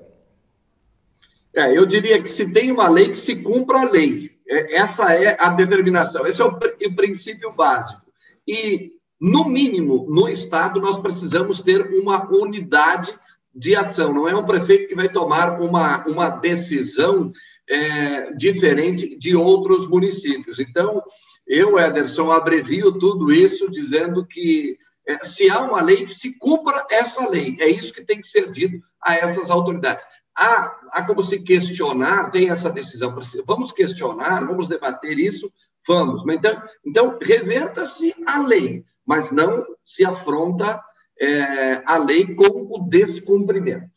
É, eu diria que se tem uma lei, que se cumpra a lei. É, essa é a determinação, esse é o, o princípio básico. E, no mínimo, no Estado, nós precisamos ter uma unidade de ação. Não é um prefeito que vai tomar uma, uma decisão é, diferente de outros municípios. Então, eu, Ederson, abrevio tudo isso dizendo que é, se há uma lei, que se cumpra essa lei. É isso que tem que ser dito a essas autoridades há, há como se questionar, tem essa decisão, vamos questionar, vamos debater isso, vamos. Então, então reverta-se a lei, mas não se afronta é, a lei com o descumprimento.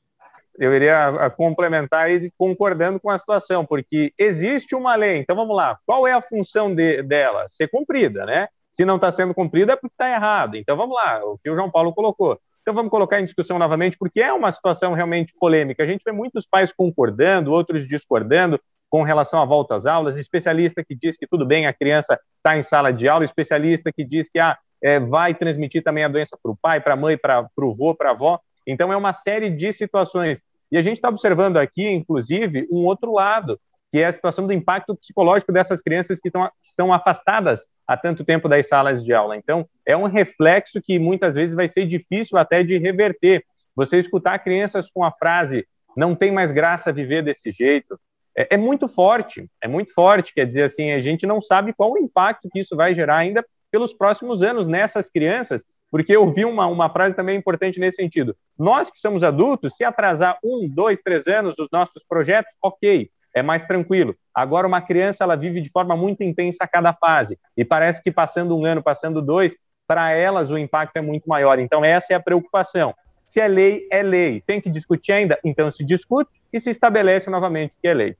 Eu iria complementar e concordando com a situação, porque existe uma lei, então vamos lá, qual é a função de, dela? Ser cumprida, né? Se não está sendo cumprida é porque está errado. Então vamos lá, o que o João Paulo colocou. Então vamos colocar em discussão novamente, porque é uma situação realmente polêmica. A gente vê muitos pais concordando, outros discordando com relação à volta às aulas, especialista que diz que tudo bem, a criança está em sala de aula, especialista que diz que ah, é, vai transmitir também a doença para o pai, para a mãe, para o avô, para a avó. Então é uma série de situações. E a gente está observando aqui, inclusive, um outro lado, que é a situação do impacto psicológico dessas crianças que, tão, que estão afastadas há tanto tempo das salas de aula. Então, é um reflexo que muitas vezes vai ser difícil até de reverter. Você escutar crianças com a frase não tem mais graça viver desse jeito, é, é, muito forte, é muito forte, quer dizer assim, a gente não sabe qual o impacto que isso vai gerar ainda pelos próximos anos nessas crianças, porque eu vi uma, uma frase também importante nesse sentido. Nós que somos adultos, se atrasar um, dois, três anos os nossos projetos, ok, é mais tranquilo. Agora, uma criança, ela vive de forma muito intensa a cada fase, e parece que passando um ano, passando dois, para elas o impacto é muito maior. Então, essa é a preocupação. Se é lei, é lei. Tem que discutir ainda? Então, se discute e se estabelece novamente que é lei.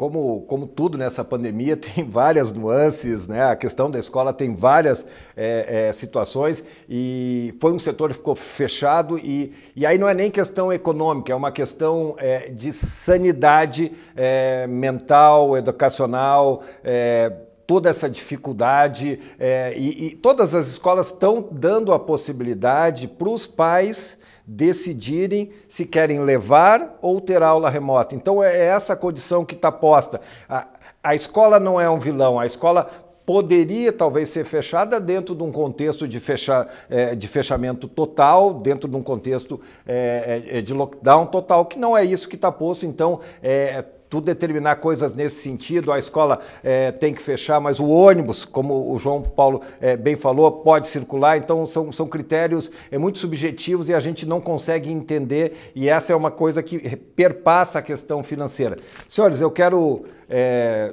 Como, como tudo nessa pandemia, [laughs] tem várias nuances, né? A questão da escola tem várias é, é, situações e foi um setor que ficou fechado e, e aí não é nem questão econômica, é uma questão é, de sanidade é, mental, educacional, é, toda essa dificuldade é, e, e todas as escolas estão dando a possibilidade para os pais decidirem se querem levar ou ter aula remota. Então é essa a condição que está posta. A, a escola não é um vilão, a escola poderia talvez ser fechada dentro de um contexto de, fecha, é, de fechamento total, dentro de um contexto é, é de lockdown total, que não é isso que está posto. Então, é, tu determinar coisas nesse sentido, a escola é, tem que fechar, mas o ônibus, como o João Paulo é, bem falou, pode circular, então são, são critérios é, muito subjetivos e a gente não consegue entender, e essa é uma coisa que perpassa a questão financeira. Senhores, eu quero. É,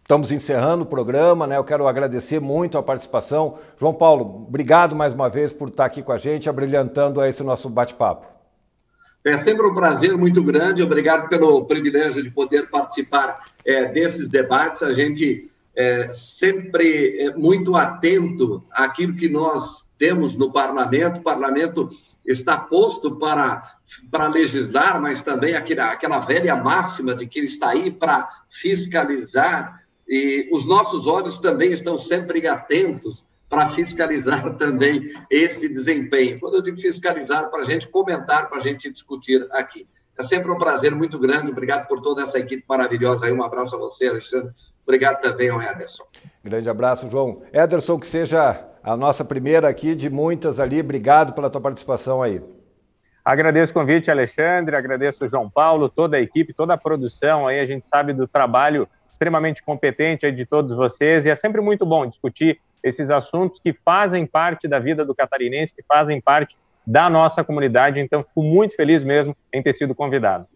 estamos encerrando o programa, né? Eu quero agradecer muito a participação. João Paulo, obrigado mais uma vez por estar aqui com a gente, abrilhantando esse nosso bate-papo. É sempre um prazer muito grande. Obrigado pelo privilégio de poder participar é, desses debates. A gente é sempre é muito atento àquilo que nós temos no parlamento. O parlamento está posto para, para legislar, mas também aquela, aquela velha máxima de que ele está aí para fiscalizar. E os nossos olhos também estão sempre atentos para fiscalizar [laughs] também esse desempenho. Quando eu digo fiscalizar, para a gente comentar, para a gente discutir aqui. É sempre um prazer muito grande. Obrigado por toda essa equipe maravilhosa aí. Um abraço a você, Alexandre. Obrigado também ao Ederson. Grande abraço, João. Ederson, que seja a nossa primeira aqui de muitas ali. Obrigado pela tua participação aí. Agradeço o convite, Alexandre. Agradeço o João Paulo, toda a equipe, toda a produção aí. A gente sabe do trabalho extremamente competente de todos vocês e é sempre muito bom discutir esses assuntos que fazem parte da vida do catarinense, que fazem parte da nossa comunidade. Então, fico muito feliz mesmo em ter sido convidado.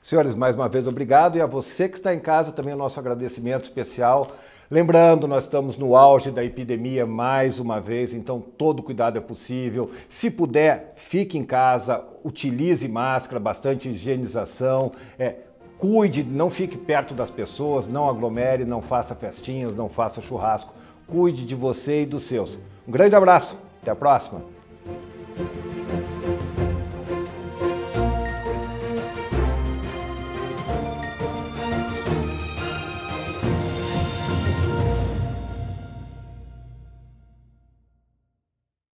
Senhores, mais uma vez, obrigado. E a você que está em casa, também o nosso agradecimento especial. Lembrando, nós estamos no auge da epidemia mais uma vez, então todo cuidado é possível. Se puder, fique em casa, utilize máscara, bastante higienização. É, cuide, não fique perto das pessoas, não aglomere, não faça festinhas, não faça churrasco cuide de você e dos seus. Um grande abraço, até a próxima!